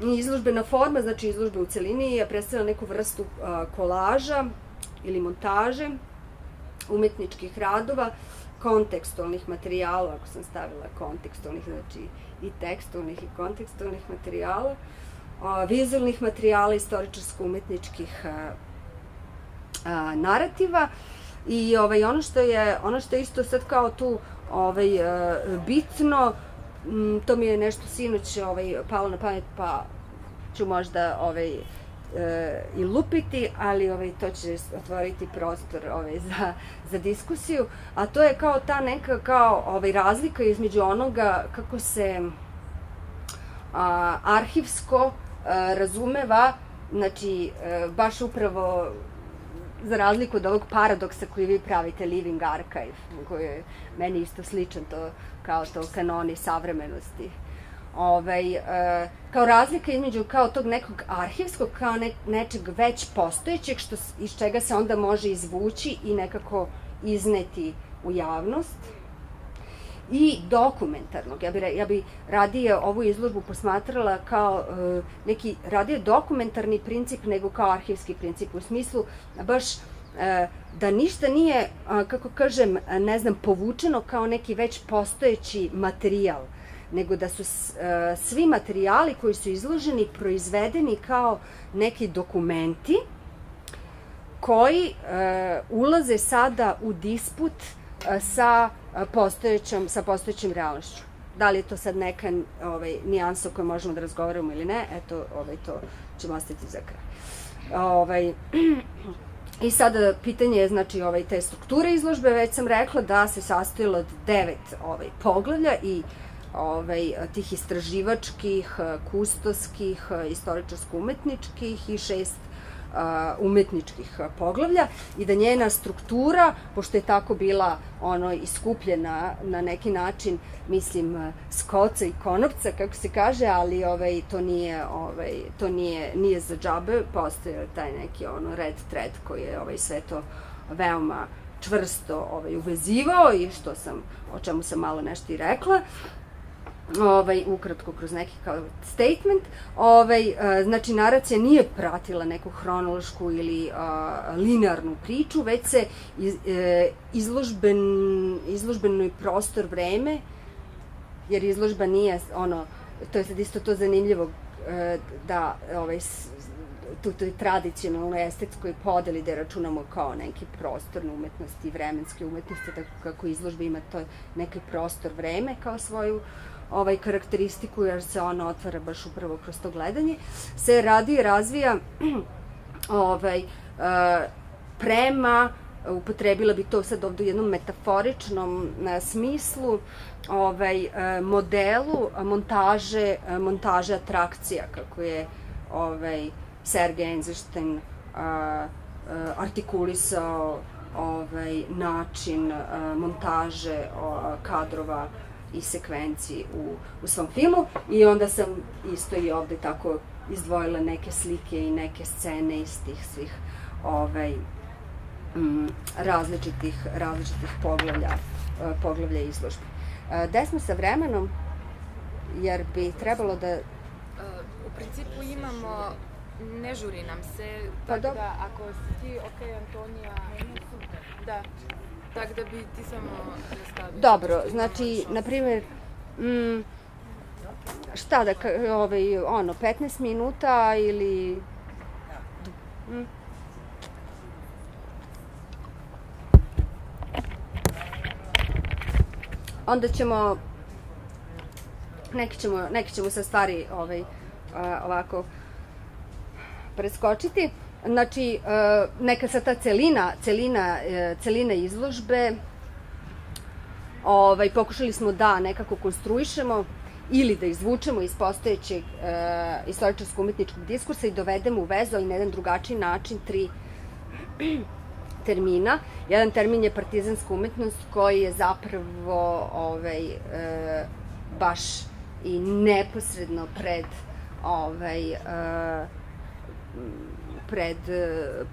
Izložbena forma, znači izložba u celini, je predstavila neku vrstu kolaža ili montaže umetničkih radova, kontekstualnih materijala, ako sam stavila kontekstualnih, znači i tekstualnih i kontekstualnih materijala, vizualnih materijala istoričarsko-umetničkih narativa. I ovaj, ono što je ono što je isto sad kao tu ovaj, bitno m, to mi je nešto sinoć ovaj, palo na pamet pa ću možda ovaj, e, i lupiti, ali ovaj, to će otvoriti prostor ovaj, za, za diskusiju, a to je kao ta neka kao ovaj, razlika između onoga kako se a, arhivsko razumeva, znači, e, baš upravo za razliku od ovog paradoksa koji vi pravite Living Archive, koji je meni isto sličan to, kao to kanoni savremenosti. Ovaj, e, kao razlika između kao tog nekog arhivskog, kao ne, nečeg već postojećeg, što, iz čega se onda može izvući i nekako izneti u javnost i dokumentarnog. Ja bi, ja bi radije ovu izložbu posmatrala kao uh, neki radije dokumentarni princip nego kao arhivski princip u smislu baš uh, da ništa nije, uh, kako kažem, ne znam, povučeno kao neki već postojeći materijal, nego da su svi materijali koji su izloženi proizvedeni kao neki dokumenti koji ulaze sada u disput sa postojećom, sa postojećim realnošću. Da li je to sad neka ovaj, nijansa o kojoj možemo da razgovaramo ili ne, eto, ovaj, to ćemo ostaviti za kraj. Ovaj, [clears throat] I sada pitanje je, znači, ovaj, te strukture izložbe, već sam rekla da se sastojila od devet ovaj, poglavlja i ovaj, tih istraživačkih, kustoskih, istoričarsko-umetničkih i šest umetničkih poglavlja i da njena struktura, pošto je tako bila ono iskupljena na neki način, mislim, s koca i konopca, kako se kaže, ali ovaj, to nije, ovaj, to nije, nije za džabe, postoje taj neki ono red thread koji je ovaj, sve to veoma čvrsto ovaj, uvezivao i što sam, o čemu sam malo nešto i rekla ovaj, ukratko kroz neki kao statement, ovaj, uh, znači naracija nije pratila neku hronološku ili uh, linearnu priču, već se iz, uh, izložben, izložbeno prostor vreme, jer izložba nije ono, to je sad isto to zanimljivo, uh, da ovaj, tu toj tradicionalnoj estetskoj podeli da računamo kao neki prostor na umetnosti vremenske umetnosti, tako kako izložba ima to neki prostor vreme kao svoju uh, ovaj karakteristiku, jer se ona otvara baš upravo kroz to gledanje, se radi i razvija [clears throat] ovaj, uh, prema upotrebila bi to sad ovde u jednom metaforičnom smislu, ovaj, modelu montaže, montaže atrakcija, kako je ovaj, Sergej Eisenstein artikulisao ovaj, način montaže kadrova i sekvenci u, u svom filmu i onda sam isto i ovde tako izdvojila neke slike i neke scene iz tih svih ovaj, m, različitih, različitih poglavlja, uh, poglavlja izložbe. Uh, gde smo sa vremenom? Jer bi trebalo da... Uh, u principu imamo, ne žuri nam se, pa tako da ako si ti, ok, Antonija, da, tako da bi ti samo nastavio. Dobro, znači, na primjer, mm, šta da, ovaj, ono, 15 minuta ili... Mm. onda ćemo neki ćemo, neki ćemo sa stvari ovaj, ovako preskočiti. Znači, a, neka sa ta celina, celina, e, celina izložbe, ovaj, pokušali smo da nekako konstruišemo ili da izvučemo iz postojećeg e, istoričarsko-umetničkog diskursa i dovedemo u vezu, ali na jedan drugačiji način, tri [clears throat] termina. Jedan termin je partizanska umetnost koji je zapravo ovaj, e, baš i neposredno pred ovaj, e, pred,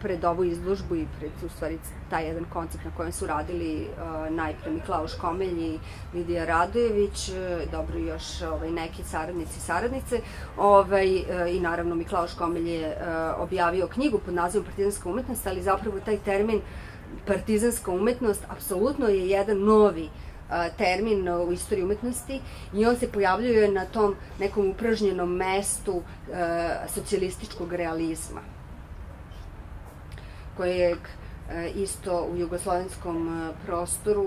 pred ovu izložbu i pred, u stvari, taj jedan koncept na kojem su radili uh, najpre Miklaoš Komelj i Lidija Radojević, uh, dobro još ovaj, neki saradnici i saradnice, ovaj, uh, i naravno Miklaoš Komelj je uh, objavio knjigu pod nazivom Partizanska umetnost, ali zapravo taj termin partizanska umetnost apsolutno je jedan novi termin u istoriji umetnosti i on se pojavljuje na tom nekom upražnjenom mestu socijalističkog realizma kojeg e, isto u jugoslovenskom e, prostoru,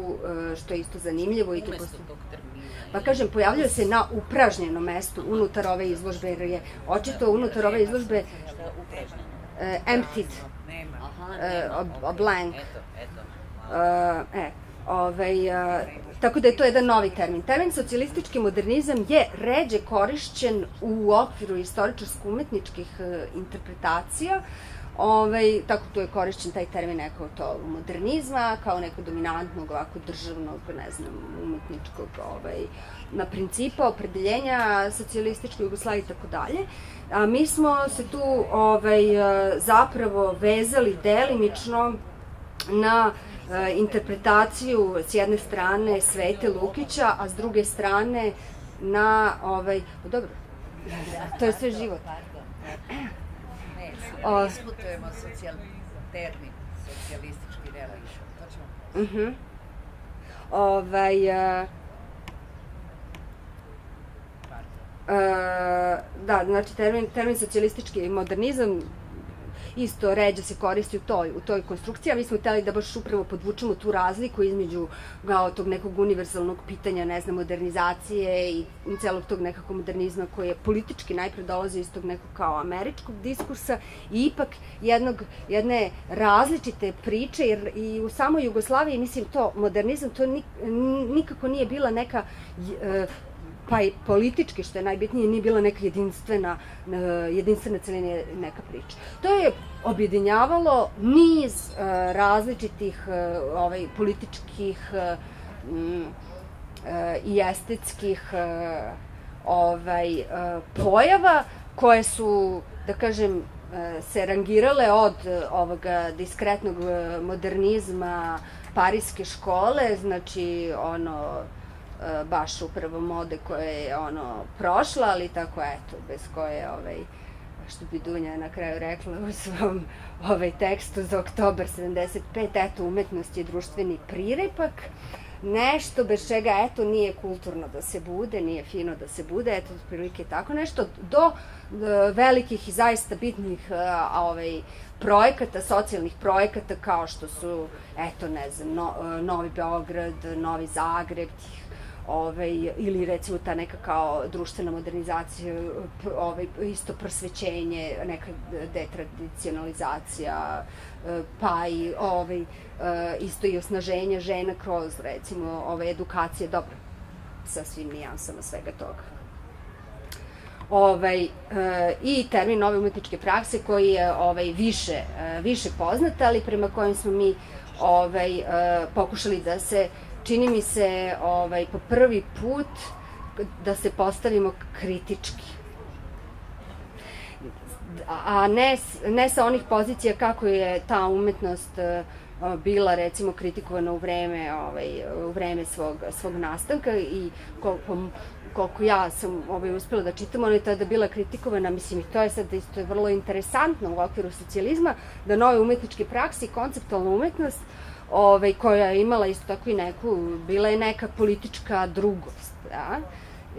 e, što je isto zanimljivo. Umesto i to tog termina. Pa kažem, pojavljaju se na upražnjenom mestu unutar ove izložbe, jer je očito unutar ove izložbe uh, emptied, uh, blank. E, ovaj, tako da je to jedan novi termin. Termin socijalistički modernizam je ređe korišćen u okviru istoričarsko-umetničkih interpretacija, uh, Ovaj, tako tu je korišćen taj termin neko to modernizma, kao neko dominantnog, ovako državnog, ne znam, umetničkog, ovaj, na principa opredeljenja socijalističke Jugoslavije i tako dalje. A mi smo se tu ovaj, zapravo vezali delimično na e, interpretaciju s jedne strane Svete Lukića, a s druge strane na ovaj, dobro, to je sve život. O... Diskutujemo socijal... termin, socijalistički realizam. To ćemo... Uh mhm. -huh. Ovaj, uh, Uh, da, znači termin, termin socijalistički modernizam isto ređa se koristi u toj, u toj konstrukciji, a mi smo hteli da baš upravo podvučemo tu razliku između kao tog nekog univerzalnog pitanja, ne znam, modernizacije i celog tog nekakvog modernizma koji je politički najpre dolazi iz tog nekog kao američkog diskursa i ipak jednog, jedne različite priče, jer i u samoj Jugoslaviji, mislim, to modernizam, to nikako nije bila neka pa i politički, što je najbitnije, nije bila neka jedinstvena, jedinstvena celina neka priča. To je objedinjavalo niz uh, različitih uh, ovaj, političkih i estetskih ovaj, pojava koje su, da kažem, se rangirale od ovog diskretnog modernizma parijske škole, znači ono E, baš upravo mode koje je ono prošla, ali tako eto, bez koje ovaj, što bi Dunja na kraju rekla u svom ovaj tekstu za oktober 75, eto, umetnost je društveni prirepak, nešto bez čega, eto, nije kulturno da se bude, nije fino da se bude, eto, prilike tako nešto, do, do velikih i zaista bitnih a, ovaj, projekata, socijalnih projekata kao što su, eto, ne znam, no, Novi Beograd, Novi Zagreb, ovaj, ili recimo ta neka kao društvena modernizacija, ovaj, isto prosvećenje, neka detradicionalizacija, e, pa i ovaj, e, isto i osnaženje žena kroz recimo ove edukacije, dobro, sa svim nijansama svega toga. Ovaj, e, i termin nove umetničke prakse koji je ovaj, više, više poznat, ali prema kojem smo mi ovaj, pokušali da se, čini mi se, ovaj, po prvi put da se postavimo kritički. A ne, ne sa onih pozicija kako je ta umetnost bila recimo kritikovana u vreme ovaj u vreme svog svog nastanka i koliko koliko ja sam ovaj, uspela da čitam, ona je tada bila kritikovana, mislim i to je sad isto je vrlo interesantno u okviru socijalizma, da nove umetničke prakse i konceptualna umetnost, ovaj, koja je imala isto tako i neku, bila je neka politička drugost, da?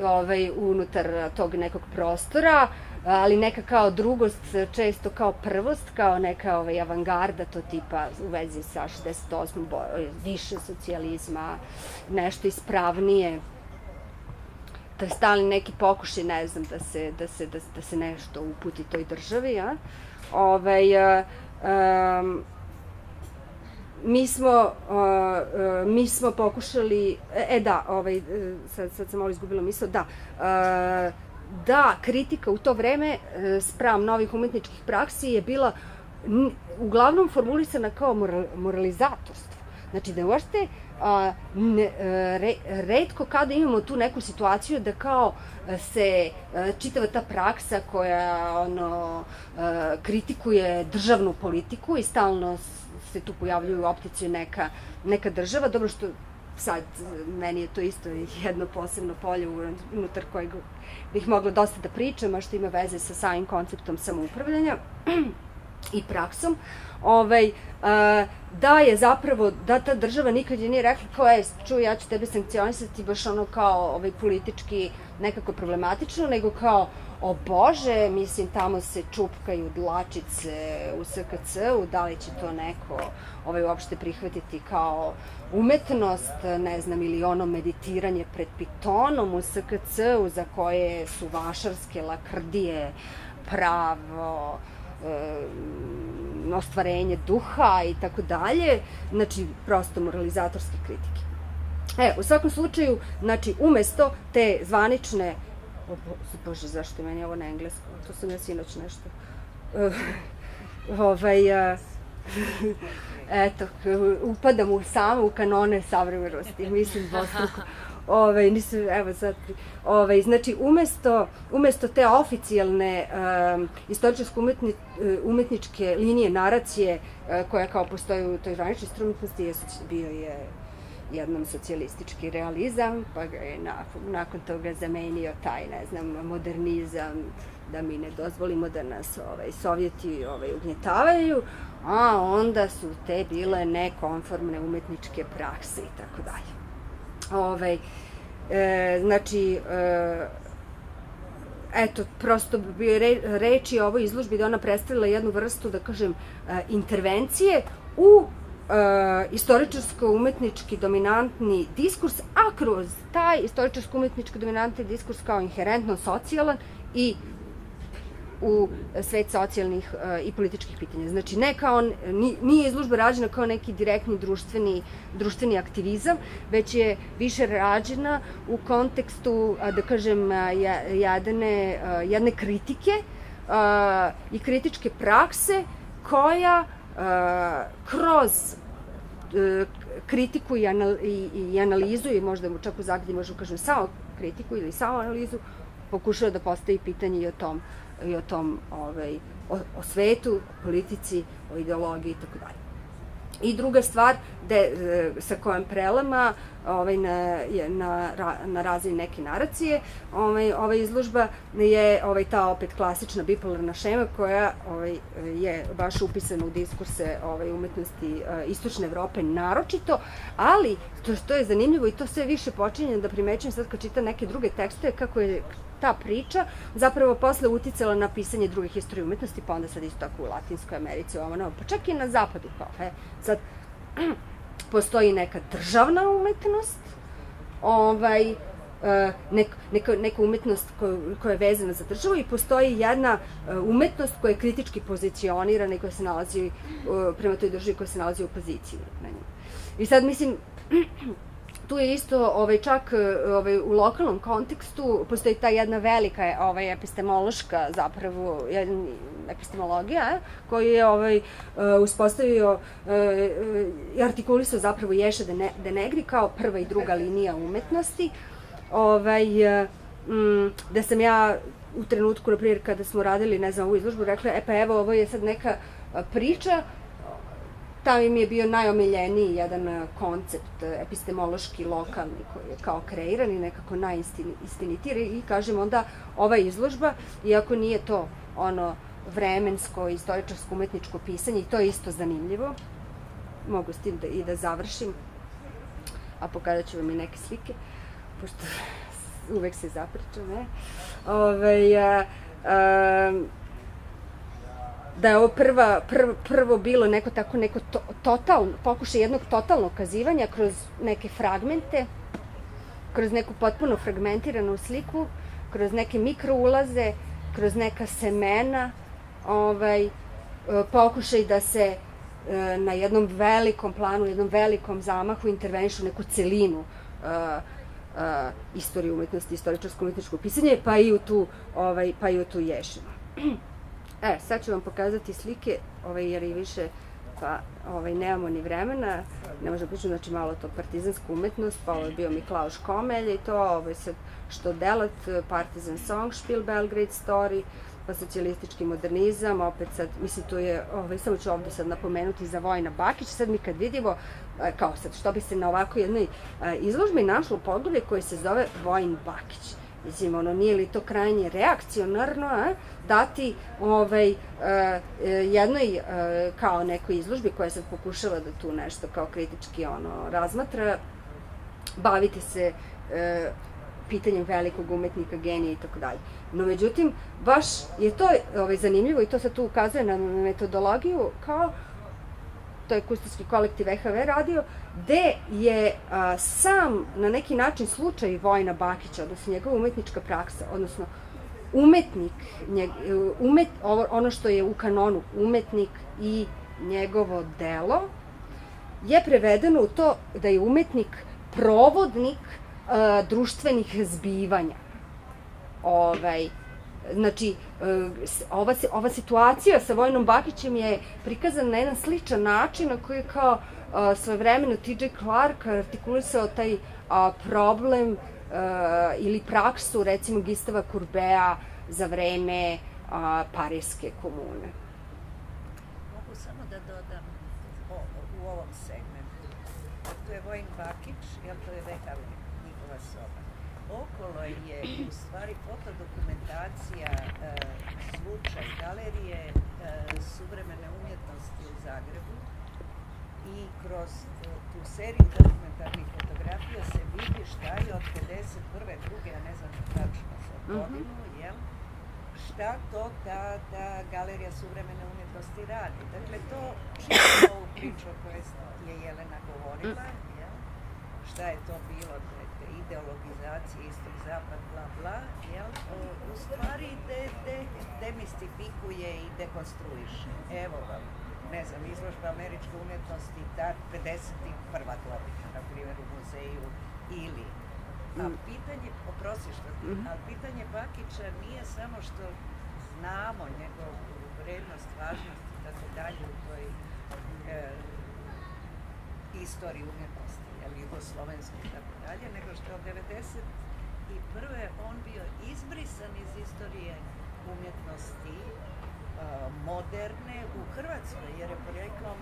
ovaj, unutar tog nekog prostora, ali neka kao drugost, često kao prvost, kao neka ovaj, avangarda, to tipa u vezi sa 68. više socijalizma, nešto ispravnije, da stali neki pokušaj, ne znam, da se, da se, da, da se nešto uputi toj državi, ja? Ovaj, um, mi smo, uh, mi smo pokušali, e da, ovaj, sad, sad sam malo izgubila misao, da, uh, da, kritika u to vreme spram novih umetničkih praksi je bila uglavnom formulisana kao moral, moralizatorstvo. Znači da uopšte a, ne, re, redko kada imamo tu neku situaciju da kao se a, čitava ta praksa koja ono a, kritikuje državnu politiku i stalno se tu pojavljuju u opticiju neka, neka država, dobro što sad meni je to isto jedno posebno polje unutar kojeg bih mogla dosta da pričam, a što ima veze sa samim konceptom samoupravljanja i praksom. Ovaj, uh, da je zapravo, da ta država nikad je nije rekla kao, je, čuj, ja ću tebe sankcionisati baš ono kao ovaj, politički nekako problematično, nego kao, o Bože, mislim, tamo se čupkaju dlačice u SKC-u, da li će to neko ovaj, uopšte prihvatiti kao umetnost, ne znam, ili ono meditiranje pred pitonom u SKC-u za koje su vašarske lakrdije pravo, ostvarenje duha i tako dalje, znači prosto moralizatorske kritike. E, u svakom slučaju, znači, umesto te zvanične, o bože, zašto meni ovo na engleskom, to sam ja sinoć nešto, [laughs] ovaj, uh, [laughs] eto, upadam u samo u kanone savremenosti, mislim dvostruko. Ovaj, nisu, evo sad, ovaj, znači umesto, umesto te oficijalne um, istoričarsko umetni, umetničke linije naracije uh, koja kao postoji u toj zvaničnoj strumentnosti je, bio je jednom socijalistički realizam, pa ga je nakon, nakon toga zamenio taj, ne znam, modernizam, da mi ne dozvolimo da nas ovaj, Sovjeti ovaj, ugnjetavaju, a onda su te bile nekonformne umetničke prakse i tako dalje. Ovaj, e, znači, e, eto, prosto bi re, reči o ovoj izložbi da ona predstavila jednu vrstu, da kažem, e, intervencije u istoričarsko-umetnički dominantni diskurs, a kroz taj istoričarsko-umetnički dominantni diskurs kao inherentno socijalan i u svet socijalnih uh, i političkih pitanja. Znači, ne kao, nije izložba rađena kao neki direktni društveni, društveni aktivizam, već je više rađena u kontekstu, da kažem, jedne, jedne kritike i kritičke prakse koja kroz e, kritiku i, anal, i, i analizu i možda čak u zagradi možemo kažem samo kritiku ili samo analizu pokušava da postavi pitanje i o tom i o tom ovaj, o, o svetu, o politici, o ideologiji i tako dalje. I druga stvar de, e, sa kojom prelama ovaj, na, na, na razvoj neke naracije, ovaj, ova izložba je ovaj, ta opet klasična bipolarna šema koja ovaj, je baš upisana u diskurse ovaj, umetnosti uh, Istočne Evrope naročito, ali to što je zanimljivo i to sve više počinje da primećujem sad kad čitam neke druge tekste, kako je ta priča zapravo posle uticala na pisanje drugih istorije umetnosti, pa onda sad isto tako u Latinskoj Americi, ovo novo, pa čak i na zapadu, kao, he, sad, [clears throat] postoji neka državna umetnost, ovaj, uh, nek, neka, neka umetnost koja, koja je vezana za državu i postoji jedna uh, umetnost koja je kritički pozicionirana i koja se nalazi uh, prema toj državi koja se nalazi u opoziciji na nju. I sad mislim, [clears throat] tu je isto ovaj čak ovaj u lokalnom kontekstu postoji ta jedna velika ovaj epistemološka zapravo jedan epistemologija koju je ovaj uspostavio i artikulisao zapravo Ješa de Negri kao prva i druga linija umetnosti. Ovaj m, da sam ja u trenutku, na primjer, kada smo radili, ne znam, ovu izložbu, rekla, e pa evo, ovo je sad neka priča Tamo im je bio najomiljeniji jedan e, koncept e, epistemološki, lokalni, koji je kao kreiran i nekako najistinitiji. I kažem onda, ova izložba, iako nije to ono vremensko, istoričarsko, umetničko pisanje, i to je isto zanimljivo, mogu s tim da, i da završim, a pokazat ću vam i neke slike, pošto [laughs] uvek se zapričam, ne? Ove, a, a, da je ovo prva, prvo, prvo bilo neko tako neko to, totalno, pokušaj jednog totalnog kazivanja kroz neke fragmente, kroz neku potpuno fragmentiranu sliku, kroz neke mikroulaze, kroz neka semena, ovaj, e, pokušaj da se e, na jednom velikom planu, jednom velikom zamahu intervenišu neku celinu uh, uh, istorije umetnosti, istoričarsko-umetničko pisanje, pa i u tu, ovaj, pa i u tu ješinu. E, sad ću vam pokazati slike, ovaj, jer i više pa ovaj, nemamo ni vremena, ne možemo pričati, znači malo to partizanska umetnost, pa ovo je bio Miklauš Komelj i to, ovaj sad što delat, Partizan Song, Špil Belgrade Story, pa socijalistički modernizam, opet sad, mislim, tu je, ovaj, samo ću ovde sad napomenuti za Vojna Bakić, sad mi kad vidimo, kao sad, što bi se na ovako jednoj izložbi našlo poglavlje koje se zove Vojn Bakić Mislim, ono, nije li to krajnje reakcionarno, a? dati ovaj, uh, jednoj uh, kao nekoj izložbi koja sad pokušava da tu nešto kao kritički ono razmatra, baviti se uh, pitanjem velikog umetnika, genija i tako dalje. No, međutim, baš je to ovaj, zanimljivo i to se tu ukazuje na metodologiju kao to je kustoski kolektiv EHV radio, gde je sam na neki način slučaj Vojna Bakića, odnosno njegova umetnička praksa, odnosno umetnik, umet, ono što je u kanonu umetnik i njegovo delo, je prevedeno u to da je umetnik provodnik društvenih zbivanja. Ovaj, Znači, e, ova, ova situacija sa Vojnom Bakićem je prikazana na jedan sličan način na koji je kao svoje vremeno T.J. Clark artikulisao taj a, problem a, ili praksu, recimo, Gistava Kurbea za vreme a, Parijske komune. Mogu samo da dodam o, u ovom segmentu. To je Vojn Bakić, jel to je VKV, njihova soba. Okolo je u stvari fotodokumentacija e, slučaj galerije e, suvremene umjetnosti u Zagrebu i kroz e, tu seriju dokumentarnih fotografija se vidi šta je od 51. druge, ja ne znam tačno sa mhm. godinu, mm -hmm. jel? šta to da, da Galerija suvremene umjetnosti radi. Dakle, to čitamo ovu priču o kojoj je Jelena govorila, mm. jel? šta je to bilo, te ideologizacije, istok, zapad, bla, bla, jel? U stvari de, de, demistifikuje i dekonstruiše. Evo vam, ne znam, izložba američke umjetnosti, ta 51. godina, na primjer, u muzeju, ili A mm. pitanje, oprosti što ti, mm -hmm. ali pitanje Bakića nije samo što znamo njegovu vrednost, važnost i tako dalje u toj e, istoriji umjetnosti, jel, jugoslovenske i tako dalje, nego što je od 91. on bio izbrisan iz istorije umjetnosti moderne u Hrvatskoj, jer je porijeklom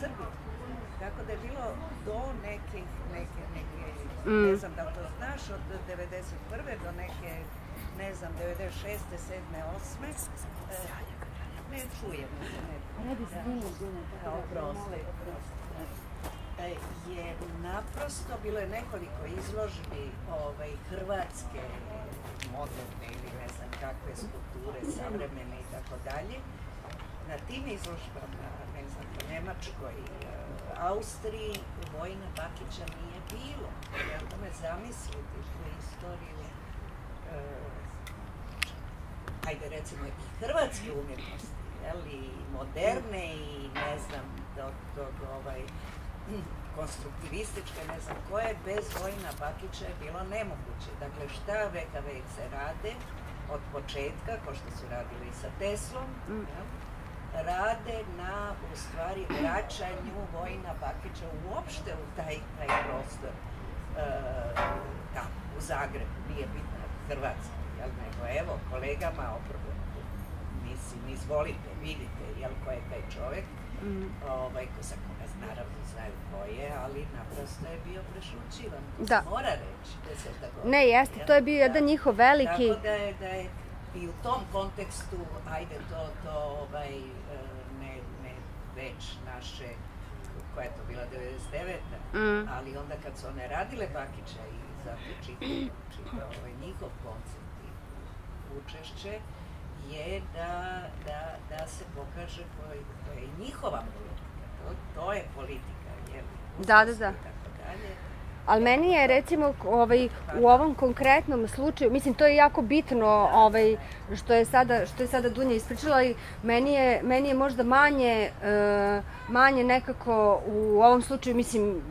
Srbije. Tako da je bilo do nekih, neke, neke, mm. ne znam da to znaš, od 91. do neke, ne znam, 96. 7. 8. Ne čujem. Ne, Radi se da, oprosti, oprosti. Je naprosto, bilo je nekoliko izložbi ovaj, hrvatske moderne ili kakve skulpture, savremene i tako dalje. Na tim izložbama, ne znam, po Nemačkoj, Austriji, Vojna Bakića nije bilo. Jel tome zamisliti tu istoriju e, ajde recimo i hrvatske umjetnosti, jel, i moderne i ne znam, do, do, do ovaj, konstruktivističke, ne znam koje, bez Vojina Bakića je bilo nemoguće. Dakle, šta se rade od početka, kao što su radili i sa Teslom, mm. ja, rade na, u stvari, vraćanju Vojina Bakića uopšte u taj, taj prostor e, tamo, u Zagrebu, nije bitno Hrvatska, jel, nego evo, kolegama oprobo, mislim, izvolite, vidite, jel, ko je taj čovek, mm. ovaj, ko sa naravno znaju ko je, ali naprosto je bio prešućivan. Da. Mora reći deseta godina. Ne, jeste, to je bio da. jedan njihov veliki... Tako da je, da je i u tom kontekstu, ajde to, to ovaj, e, ne, ne već naše, koja je to bila 99. Mm. ali onda kad su one radile Bakića i zato čitao, čitao ovaj njihov koncept i učešće, je da, da, da se pokaže koja ko je njihova politika to, to je politika, je Da, da, da. Ali meni je recimo ovaj, u ovom konkretnom slučaju, mislim to je jako bitno ovaj, što, je sada, što je sada Dunja ispričala i meni je, meni je možda manje, uh, manje nekako u ovom slučaju, mislim,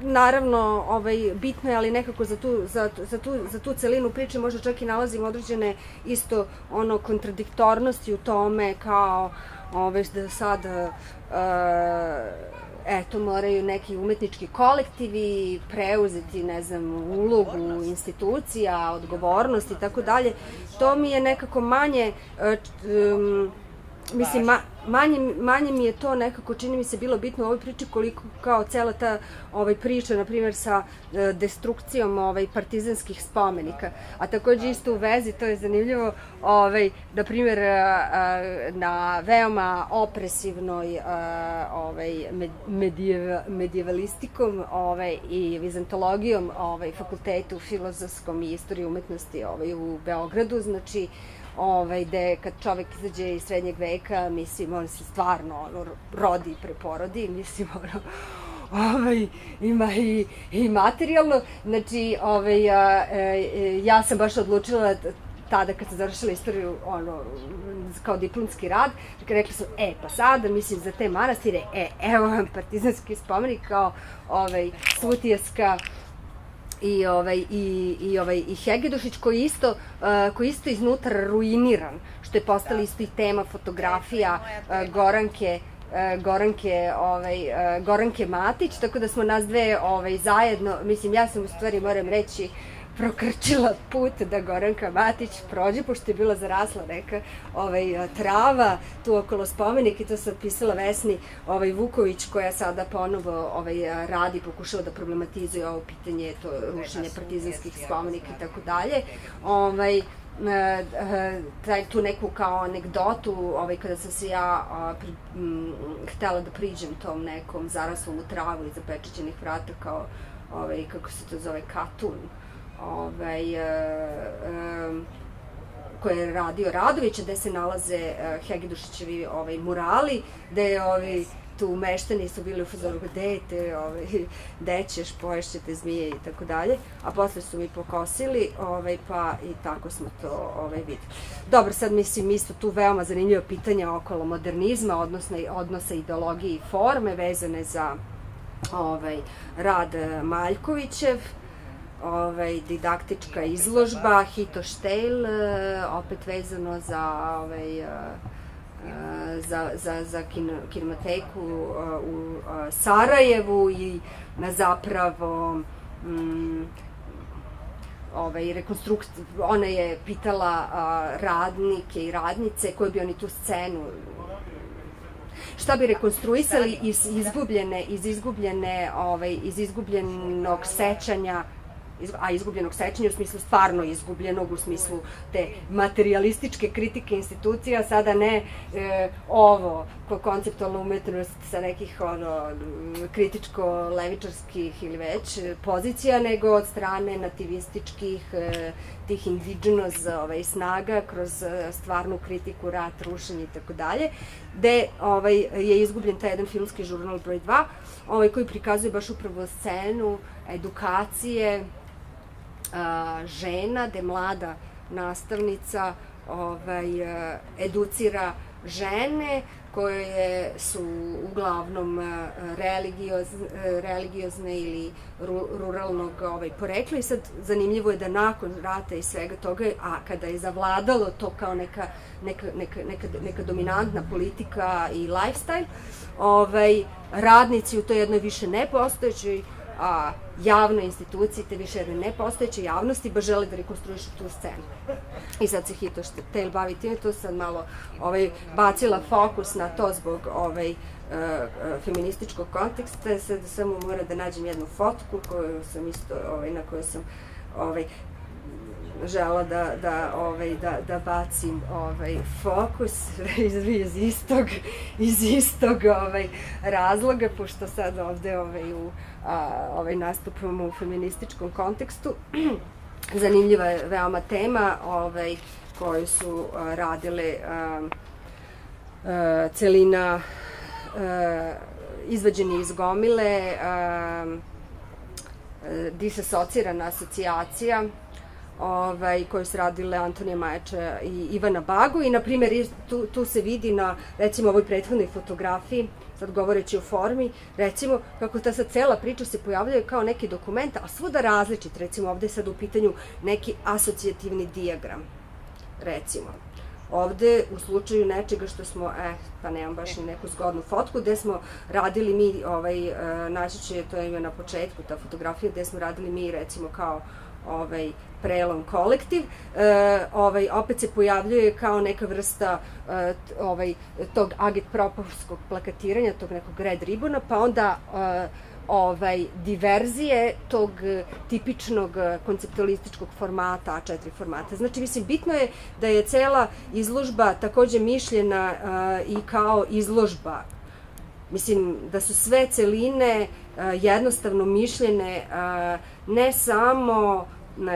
naravno ovaj, bitno je, ali nekako za tu, za, za, tu, za tu celinu priče možda čak i nalazim određene isto ono kontradiktornosti u tome kao ove, da sada uh, eto, moraju neki umetnički kolektivi preuzeti, ne znam, ulogu institucija, odgovornost i tako dalje. To mi je nekako manje um, mislim, ma, manje, manje mi je to nekako, čini mi se, bilo bitno u ovoj priči koliko kao cela ta ovaj, priča, na primjer, sa e, destrukcijom ovaj, partizanskih spomenika. A takođe isto u vezi, to je zanimljivo, ovaj, na primjer, e, e, na veoma opresivnoj ovaj, medijeva, medijevalistikom ovaj, i vizantologijom ovaj, fakultetu filozofskom i istoriji umetnosti ovaj, u Beogradu, znači, ovaj, gde kad čovek izađe iz srednjeg veka, mislim, on se stvarno ono, rodi i preporodi, mislim, ono, [laughs] ovaj, ima i, i materijalno. Znači, ovaj, ja, e, ja sam baš odlučila tada kad sam završila istoriju ono, kao diplomski rad, rekli su, e, pa sada, mislim, za te manastire, e, evo vam partizanski spomenik kao ovaj, Svutijaska i ovaj i i ovaj i Hegedušić koji isto uh, koji isto iznutra ruiniran što je postala da. isto i tema fotografija uh, Goranke uh, Goranke ovaj uh, Goranke Matić tako da smo nas dve ovaj zajedno mislim ja sam u stvari moram reći uh, prokrčila put da Goranka Matić prođe, pošto je bila zarasla neka ovaj, trava tu okolo spomenika i to se pisala Vesni ovaj, Vuković koja sada ponovo ovaj, radi, pokušava da problematizuje ovo pitanje, to rušenje partizanskih spomenika i tako dalje. Ovaj, e, e, taj, tu neku kao anegdotu, ovaj, kada sam se ja a, pri, m, htela da priđem tom nekom zaraslom u travu i zapečećenih vrata kao, ovaj, kako se to zove, katun, ovaj, uh, koje je radio Radović, gde se nalaze uh, Hegedušićevi ovaj, murali, gde je ovi tu meštani su bili u fazoru, gde te, ovaj, gde ćeš, poješćete zmije i tako dalje, a posle su mi pokosili, ovaj, pa i tako smo to ovaj, videli. Dobro, sad mislim isto tu veoma zanimljivo pitanje okolo modernizma, odnosno odnosa ideologije i forme vezane za ovaj, rad Maljkovićev, ovaj, didaktička izložba, Hito Štejl, eh, opet vezano za ovaj, eh, za, za, za kino, kinoteku u Sarajevu i na zapravo mm, ovaj, rekonstrukciju, ona je pitala radnike i radnice koji bi oni tu scenu šta bi rekonstruisali iz izgubljene iz izgubljene ovaj iz izgubljenog sećanja a izgubljenog sećanja u smislu stvarno izgubljenog, u smislu te materialističke kritike institucija, sada ne e, ovo, ko konceptualna umetnost sa nekih ono, kritičko-levičarskih ili već pozicija, nego od strane nativističkih e, tih indigenous ovaj, snaga kroz e, stvarnu kritiku, rat, rušenje i tako dalje, gde ovaj, je izgubljen taj jedan filmski žurnal broj 2, ovaj, koji prikazuje baš upravo scenu edukacije žena, gde mlada nastavnica ovaj, educira žene koje su uglavnom religiozne, religiozne ili ruralnog ovaj, porekla. I sad zanimljivo je da nakon rata i svega toga, a kada je zavladalo to kao neka, neka, neka, neka, neka dominantna politika i lifestyle, ovaj, radnici u toj jednoj više nepostojećoj a, javnoj instituciji, te više jedne nepostojeće javnosti, ba žele da rekonstruišu tu scenu. I sad se Hito Tel bavi time, to sad malo ovaj, bacila fokus na to zbog ovaj, uh, uh, feminističkog konteksta, sad samo mora da nađem jednu fotku koju sam isto, ovaj, na kojoj sam ovaj, žela da, da, ovaj, da, da bacim ovaj, fokus [laughs] iz, iz istog, iz istog ovaj, razloga, pošto sad ovde ovaj, u, a, ovaj, nastupamo u feminističkom kontekstu. [clears throat] Zanimljiva je veoma tema ovaj, koju su a, radile a, a, celina a, izvađeni iz gomile, a, disasocirana asocijacija, ovaj, koje su radile Antonija Majača i Ivana Bagu i, na primjer, tu, tu se vidi na, recimo, ovoj prethodnoj fotografiji, sad govoreći o formi, recimo, kako ta sad cela priča se pojavljuje kao neki dokument, a svuda različit, recimo, ovde je sad u pitanju neki asocijativni diagram, recimo. Ovde, u slučaju nečega što smo, eh, pa nemam baš ni neku zgodnu fotku, gde smo radili mi, ovaj, eh, naći će, to je na početku, ta fotografija, gde smo radili mi, recimo, kao ovaj prelom kolektiv, e, ovaj, opet se pojavljuje kao neka vrsta e, ovaj, tog agitproporskog plakatiranja, tog nekog red ribona, pa onda e, ovaj, diverzije tog tipičnog konceptualističkog formata, A4 formata. Znači, mislim, bitno je da je cela izložba takođe mišljena uh, i kao izložba. Mislim, da su sve celine uh, jednostavno mišljene uh, ne samo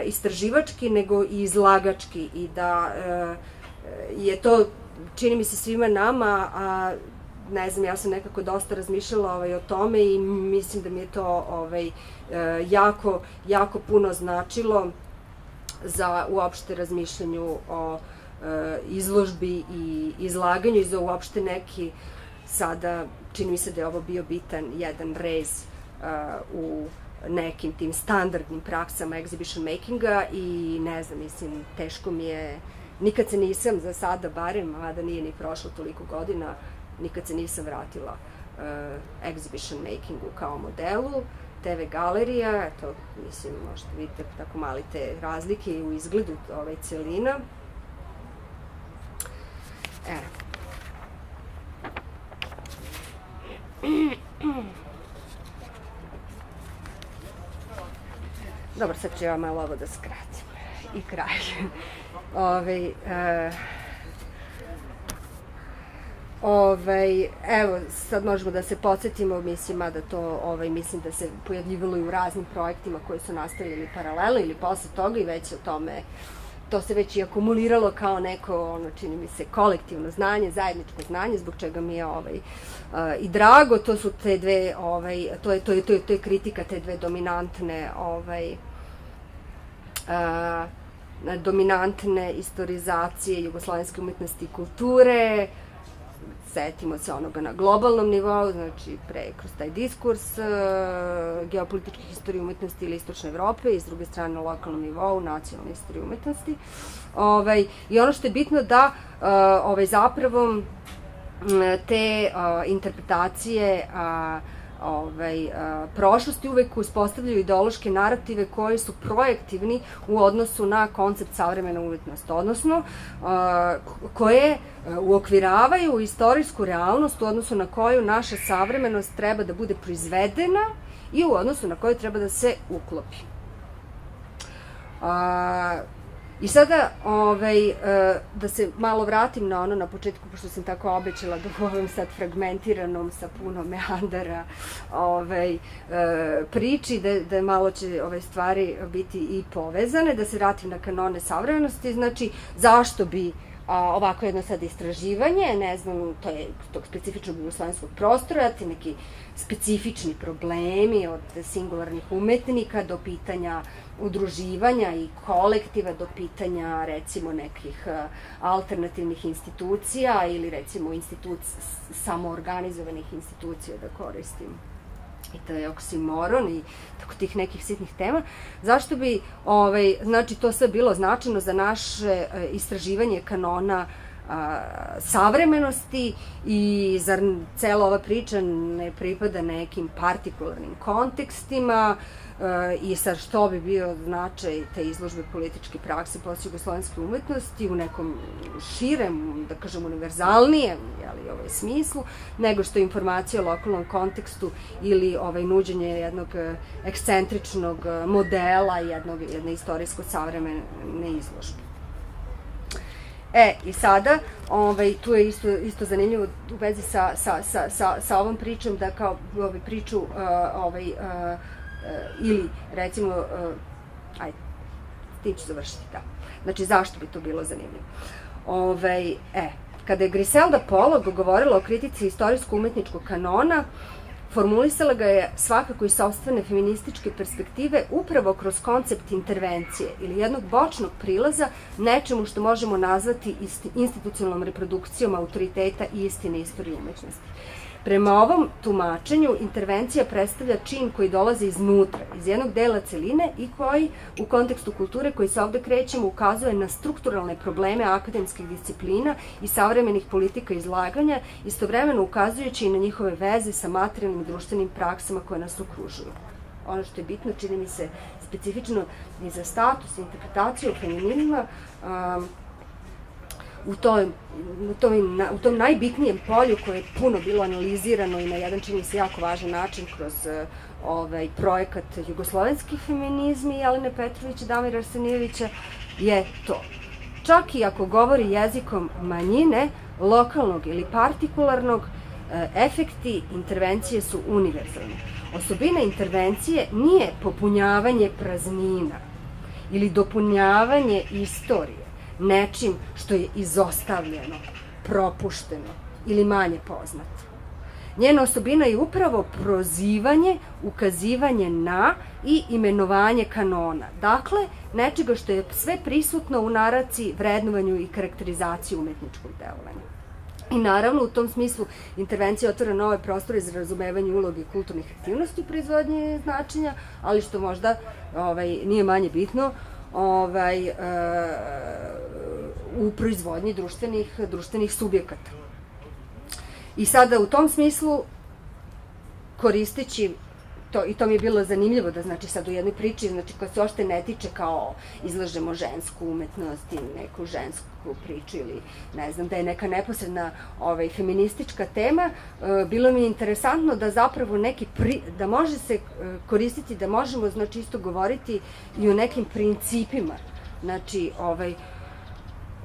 istraživački, nego i izlagački i da e, je to, čini mi se svima nama, a ne znam, ja sam nekako dosta razmišljala ovaj, o tome i mislim da mi je to ovaj, e, jako, jako puno značilo za uopšte razmišljanju o e, izložbi i izlaganju i za uopšte neki sada, čini mi se da je ovo bio bitan jedan rez uh, u nekim tim standardnim praksama exhibition makinga i ne znam, mislim, teško mi je, nikad se nisam za sada barem, mada nije ni prošlo toliko godina, nikad se nisam vratila uh, exhibition makingu kao modelu, TV galerija, eto, mislim, možete vidite tako mali te razlike u izgledu ovaj celina. E. Dobro, sad ću ja malo ovo da skratim. I kraj. [laughs] Ove, e, Ovaj, evo, sad možemo da se podsjetimo, mislim, da to, ovaj, mislim da se pojavljivalo i u raznim projektima koji su nastavili paralelno ili posle toga i već o tome to se već i akumuliralo kao neko, ono, čini mi se, kolektivno znanje, zajedničko znanje, zbog čega mi je ovaj, uh, i drago, to su te dve, ovaj, to je, to je, to je, to je kritika te dve dominantne, ovaj, dominantne istorizacije jugoslovenske umetnosti i kulture, setimo se onoga na globalnom nivou, znači pre kroz taj diskurs geopolitičke historije umetnosti ili istočne Evrope i s druge strane na lokalnom nivou nacionalne istorije umetnosti. Ovaj, I ono što je bitno da ovaj, zapravo te interpretacije uh, ovaj, prošlosti uvek uspostavljaju ideološke narative koji su projektivni u odnosu na koncept savremena umetnost, odnosno koje uokviravaju istorijsku realnost u odnosu na koju naša savremenost treba da bude proizvedena i u odnosu na koju treba da se uklopi. A, I sada, ovaj, e, da se malo vratim na ono na početku, pošto sam tako obećala da govorim sad fragmentiranom sa puno meandara ovaj, e, priči, da, da malo će ove stvari biti i povezane, da se vratim na kanone savremenosti, znači zašto bi a, ovako jedno sad istraživanje, ne znam, to je tog specifičnog jugoslovenskog prostora, ti neki specifični problemi od singularnih umetnika do pitanja udruživanja i kolektiva do pitanja recimo nekih alternativnih institucija ili recimo instituc, samoorganizovanih institucija da koristim i taj oksimoron i tako tih nekih sitnih tema. Zašto bi, ovaj, znači, to sve bilo značajno za naše e, istraživanje kanona a, savremenosti i zar cela ova priča ne pripada nekim partikularnim kontekstima, i sad što bi bio značaj te izložbe političke prakse posle jugoslovenske umetnosti u nekom širem, da kažem, univerzalnijem jeli, ovaj, smislu, nego što je informacija o lokalnom kontekstu ili ovaj, nuđenje jednog e, ekscentričnog e, modela jednog, jedne istorijsko-savremene izložbe. E, i sada, ovaj, tu je isto, isto zanimljivo u vezi sa, sa, sa, sa, sa ovom pričom, da kao ovaj, priču uh, ovaj, uh, E, ili recimo, e, ajde, tim ću završiti, da. Znači, zašto bi to bilo zanimljivo? Ovaj, e, kada je Griselda Polog govorila o kritici istorijsko-umetničkog kanona, formulisala ga je svakako iz sobstvene feminističke perspektive upravo kroz koncept intervencije ili jednog bočnog prilaza nečemu što možemo nazvati institucionalnom reprodukcijom autoriteta i istine istorije umetnosti. Prema ovom tumačenju, intervencija predstavlja čin koji dolazi iznutra, iz jednog dela celine i koji, u kontekstu kulture koji se ovde krećemo, ukazuje na strukturalne probleme akademskih disciplina i savremenih politika izlaganja, istovremeno ukazujući i na njihove veze sa materijalnim i društvenim praksama koje nas okružuju. Ono što je bitno, čini mi se specifično i za status, interpretaciju feminizma, um, u tom, u, tom, u tom najbitnijem polju koje je puno bilo analizirano i na jedan čini se jako važan način kroz eh, ovaj projekat Jugoslovenski feminizmi Jelene Petrovića, Damira Arsenijevića, je to. Čak i ako govori jezikom manjine, lokalnog ili partikularnog, eh, efekti intervencije su univerzalni. Osobina intervencije nije popunjavanje praznina ili dopunjavanje istorije, nečim što je izostavljeno, propušteno ili manje poznato. Njena osobina je upravo prozivanje, ukazivanje na i imenovanje kanona. Dakle, nečega što je sve prisutno u naraciji, vrednovanju i karakterizaciji umetničkog delovanja. I naravno, u tom smislu, intervencija otvara nove prostore za razumevanje uloge kulturnih aktivnosti u proizvodnje značenja, ali što možda ovaj, nije manje bitno, ovaj, e, u proizvodnji društvenih, društvenih subjekata. I sada u tom smislu, koristeći to, i to mi je bilo zanimljivo da znači sad u jednoj priči, znači koja se ošte ne tiče kao izlažemo žensku umetnost ili neku žensku priču ili ne znam da je neka neposredna ovaj, feministička tema, e, bilo mi je interesantno da zapravo neki, pri, da može se e, koristiti, da možemo znači isto govoriti i o nekim principima, znači ovaj,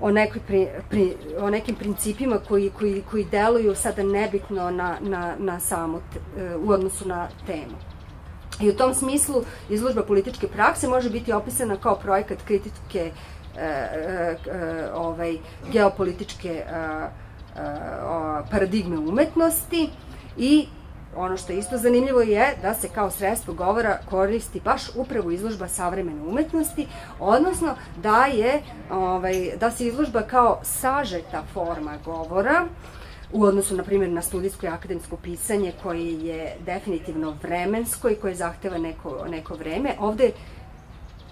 o, nekoj pri, pri, o nekim principima koji, koji, koji deluju sada nebitno na, na, na samo, te, u odnosu na temu. I u tom smislu izložba političke prakse može biti opisana kao projekat kritike e, e, e, ovaj, geopolitičke e, e, paradigme umetnosti i ono što je isto zanimljivo je da se kao sredstvo govora koristi baš upravo izložba savremene umetnosti, odnosno da je ovaj, da se izložba kao sažeta forma govora u odnosu, na primjer, na studijsko i akademsko pisanje koje je definitivno vremensko i koje zahteva neko, neko vreme. Ovde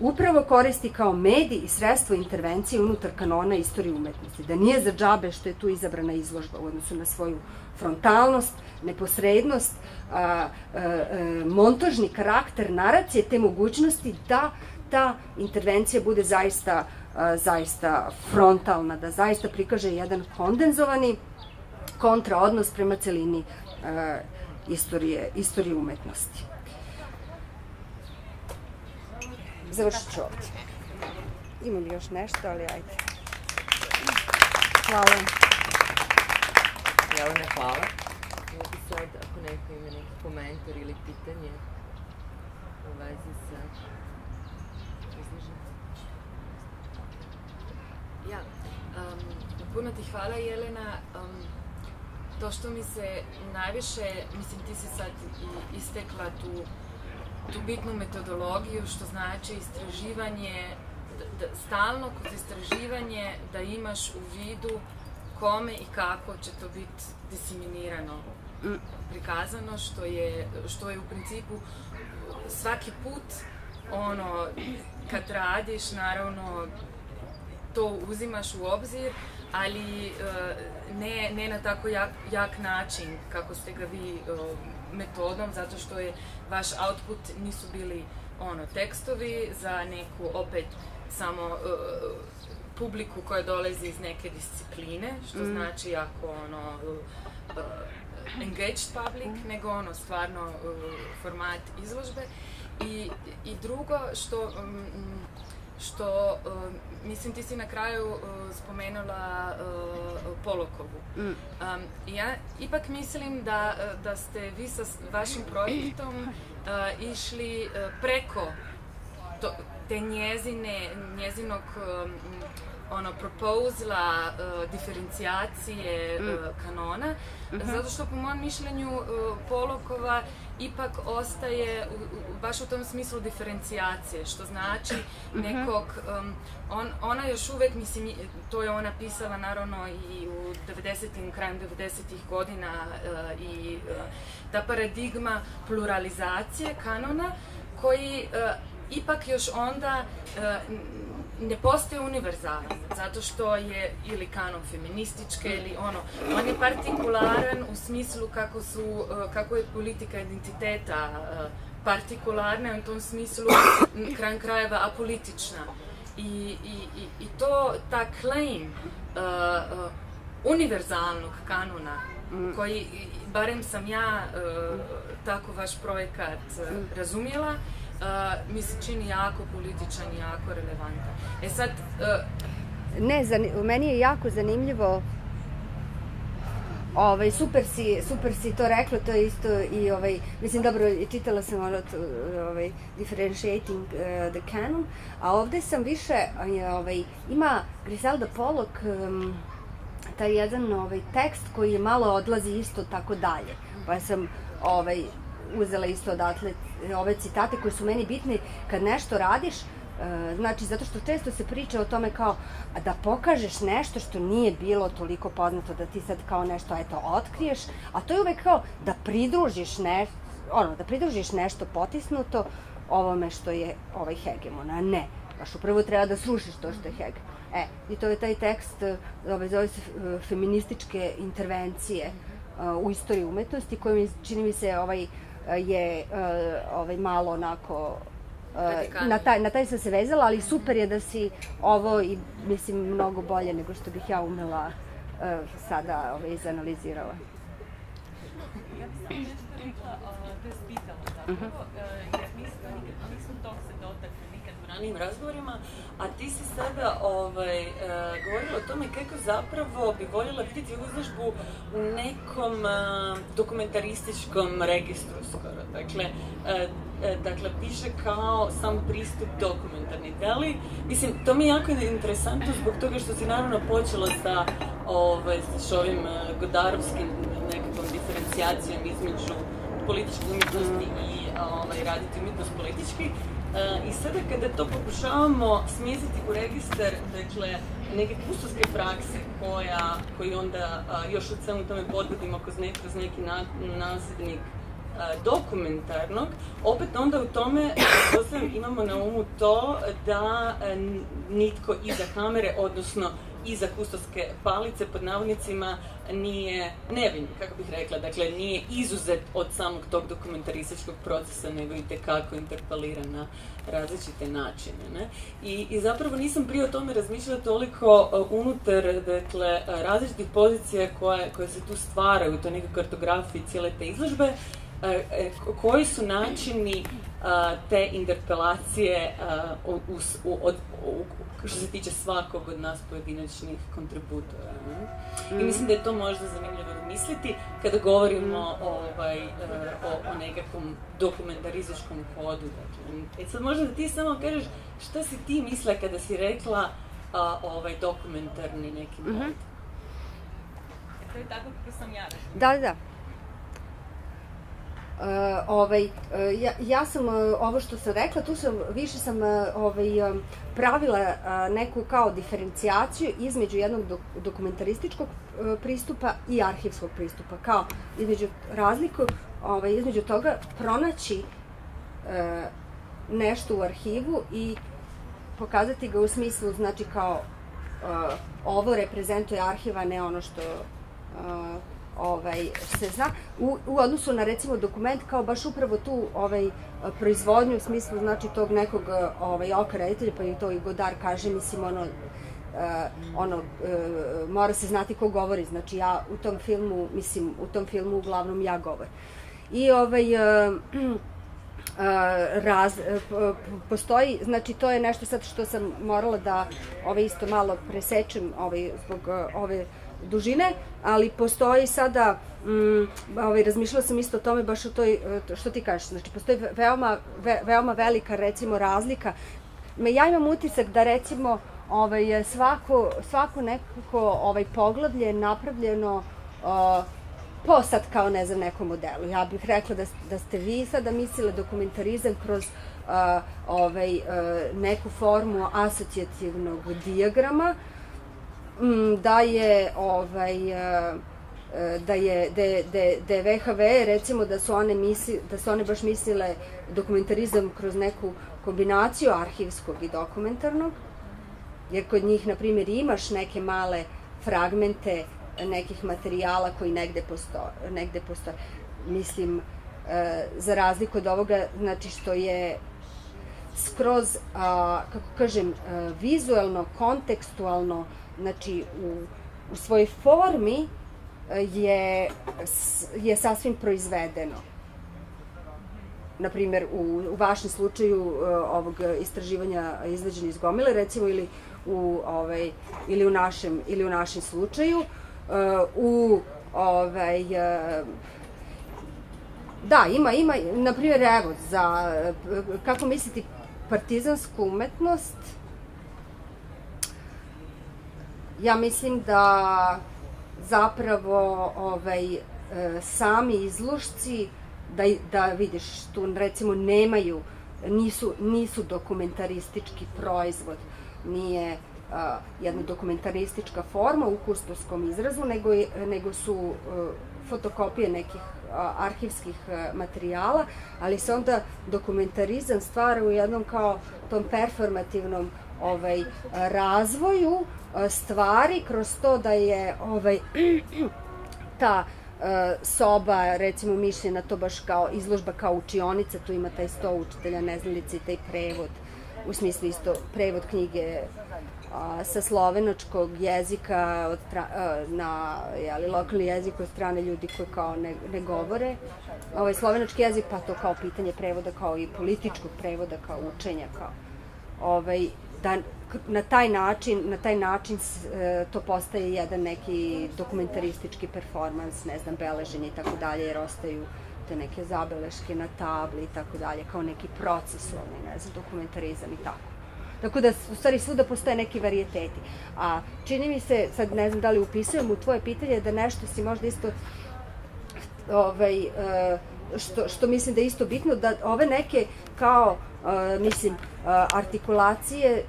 upravo koristi kao medij i sredstvo intervencije unutar kanona istorije umetnosti. Da nije za džabe što je tu izabrana izložba u odnosu na svoju frontalnost, neposrednost, montažni karakter naracije, te mogućnosti da ta intervencija bude zaista, zaista frontalna, da zaista prikaže jedan kondenzovani kontraodnos prema celini istorije, istorije umetnosti. Završit ću ovdje. imam još nešto, ali ajde. Hvala. Jelena, hvala. I sad, ako neko ima neki komentar ili pitanje u vezi sa. Ja, um, puno ti hvala Jelena. Um, to što mi se najviše, mislim ti si sad i istekla tu, tu bitnu metodologiju, što znači istraživanje, da, da, stalno kroz istraživanje da imaš u vidu kome i kako će to biti diseminirano. Prikazano, što je, što je u principu svaki put ono, kad radiš, naravno, to uzimaš u obzir, ali uh, ne, ne na tako jak, jak način kako ste ga vi uh, metodom, zato što je vaš output nisu bili ono tekstovi za neku opet samo uh, publiku koja dolazi iz neke discipline, što mm. znači ako ono uh, engaged public, nego ono stvarno uh, format izložbe. I, i drugo što um, što um, mislim ti si na kraju uh, spomenula uh, Polokovu. Mm. Um, ja ipak mislim da, da ste vi sa vašim projektom uh, išli uh, preko to, te njezine, njezinog um, ono, proposala uh, diferencijacije mm. uh, kanona, mm -hmm. zato što po mom mišljenju uh, Polokova ipak ostaje u, u, baš u tom smislu diferencijacije, što znači mhm. nekog, um, on, ona još uvek, mislim, to je ona pisala naravno i u 90. krajem 90. godina uh, i uh, ta paradigma pluralizacije kanona koji uh, ipak još onda uh, ne postoje univerzalan, zato što je ili kanon feminističke ili ono, on je partikularan u smislu kako su, uh, kako je politika identiteta uh, partikularna, u tom smislu kran krajeva apolitična. I, i, i, i to, ta claim uh, uh, univerzalnog kanona, mm. koji, barem sam ja uh, tako vaš projekat uh, razumjela, uh, mi se čini jako političan jako relevantan. E sad... Ne, zan, meni je jako zanimljivo Ovaj, super si, super si to rekla, to je isto i ovaj, mislim dobro, čitala sam ono, to, ovaj, differentiating uh, the canon, a ovde sam više, ovaj, ima Griselda Pollock, um, taj jedan ovaj, tekst koji malo odlazi isto tako dalje, pa sam ovaj, uzela isto odatle ove citate koji su meni bitni kad nešto radiš, e, znači zato što često se priča o tome kao da pokažeš nešto što nije bilo toliko poznato da ti sad kao nešto eto otkriješ, a to je uvek kao da pridružiš nešto, ono, da pridružiš nešto potisnuto ovome što je ovaj hegemon, a ne. Baš upravo treba da srušiš to što je hegemon. E, i to je taj tekst, ovaj, zove se e, feminističke intervencije uh, u istoriji umetnosti, koji mi, čini mi se, ovaj, je uh, ovaj, malo onako Uh, na, taj, na taj sam se vezala, ali super je da si ovo i mislim mnogo bolje nego što bih ja umela uh, sada ovaj, izanalizirala. Ja bih samo nešto rekla, uh, da spitala zapravo, uh, nisam, nisam tog se dotakli nikad u ranijim razgovorima, a ti si sada ovaj, uh, govorila o tome kako zapravo bi voljela vidjeti izložbu u nekom uh, dokumentarističkom registru skoro. Dakle, uh, dakle, piše kao sam pristup dokumentarni. Da li, mislim, to mi je jako interesantno zbog toga što si naravno počela sa, ovaj, sa ovim godarovskim nekakvom diferencijacijom između političke umjetnosti i ovaj, raditi umjetnost politički. Uh, I sada kada to pokušavamo smjestiti u registar, dakle, neke kustovske prakse koja, koji onda još u celom tome podvodimo kroz, ne, kroz neki na, nazivnik dokumentarnog, opet onda u tome imamo na umu to da nitko iza kamere, odnosno iza kustovske palice pod navodnicima nije nevin, kako bih rekla, dakle nije izuzet od samog tog dokumentarističkog procesa, nego i tekako interpelira na različite načine. Ne? I, I zapravo nisam prije o tome razmišljala toliko uh, unutar dakle, različitih pozicija koje, koje se tu stvaraju u toj nekoj kartografiji cijele te izložbe, e, koji su načini te interpelacije u, od, u, što se tiče svakog od nas pojedinačnih kontributora. Ne? I mislim da je to možda zanimljivo misliti kada govorimo mm. ovaj, e, o, o nekakvom dokumentarističkom kodu. Dakle. E sad možda da ti samo kažeš šta si ti misle kada si rekla a, ovaj dokumentarni neki mod? Mm -hmm. To je tako kako sam ja rekla. Da, da. Uh, ovaj, uh, ja, ja sam uh, ovo što sam rekla, tu sam, više sam uh, ovaj, um, pravila neku kao diferencijaciju između jednog dok, dokumentarističkog uh, pristupa i arhivskog pristupa, kao između razliku, ovaj, između toga pronaći uh, nešto u arhivu i pokazati ga u smislu, znači kao uh, ovo reprezentuje arhiva, ne ono što ovaj, se zna, u, u odnosu na recimo dokument kao baš upravo tu ovaj, proizvodnju u smislu znači tog nekog ovaj, oka reditelja, pa i to i Godar kaže, mislim ono, Uh, ono, uh, mora se znati ko govori, znači ja u tom filmu, mislim, u tom filmu uglavnom ja govorim. I ovaj, uh, raz, postoji, znači to je nešto sad što sam morala da ovaj isto malo presečem ovaj, zbog ove dužine, ali postoji sada, mm, ovaj, razmišljala sam isto o tome, baš o toj, što ti kažeš, znači postoji veoma, ve, veoma velika recimo razlika. Ja imam utisak da recimo ovaj, svako, svako nekako ovaj, poglavlje je napravljeno po sad kao ne znam nekom modelu. Ja bih rekla da, da ste vi sada mislile dokumentarizam kroz ovaj, uh, neku formu asocijativnog dijagrama, da je ovaj e, e, da je da je, da da VHV recimo da su one misli da su one baš mislile dokumentarizam kroz neku kombinaciju arhivskog i dokumentarnog jer kod njih na primjer imaš neke male fragmente nekih materijala koji negde postoje negde postoje. Mislim e, za razliku od ovoga znači što je skroz a, kako kažem vizuelno kontekstualno znači u, u svojoj formi e, je, je sasvim proizvedeno. Naprimer, u, u vašem slučaju uh, ovog istraživanja izveđeni iz Gomile, recimo, ili u, ovaj, ili u, našem, ili u našem slučaju, uh, u ovaj, Da, ima, ima, na primjer, evo, za, kako misliti, partizansku umetnost, ja mislim da zapravo ovaj, e, sami izložci da, da vidiš tu recimo nemaju nisu, nisu dokumentaristički proizvod. Nije a, jedna dokumentaristička forma u kustoskom izrazu nego, nego su e, fotokopije nekih arhivskih materijala ali se onda dokumentarizam stvara u jednom kao tom performativnom ovaj razvoju stvari kroz to da je ovaj [clears throat] ta soba, recimo mišljena to baš kao izložba kao učionica, tu ima taj sto učitelja, neznalice i taj prevod, u smislu isto prevod knjige a, sa slovenočkog jezika od a, na jeli, lokalni jezik od strane ljudi koji kao ne, ne govore. Ovaj slovenački jezik, pa to kao pitanje prevoda, kao i političkog prevoda, kao učenja, kao ovaj, da na taj način, na taj način e, to postaje jedan neki dokumentaristički performans, ne znam, beleženje i tako dalje, jer ostaju te neke zabeleške na tabli i tako dalje, kao neki procesovni, ne znam, dokumentarizam i tako. Tako da, u stvari, svuda postoje neki varijeteti. A čini mi se, sad ne znam da li upisujem u tvoje pitanje, da nešto si možda isto ovaj, e, što, što mislim da je isto bitno, da ove neke kao, mislim, uh, artikulacije,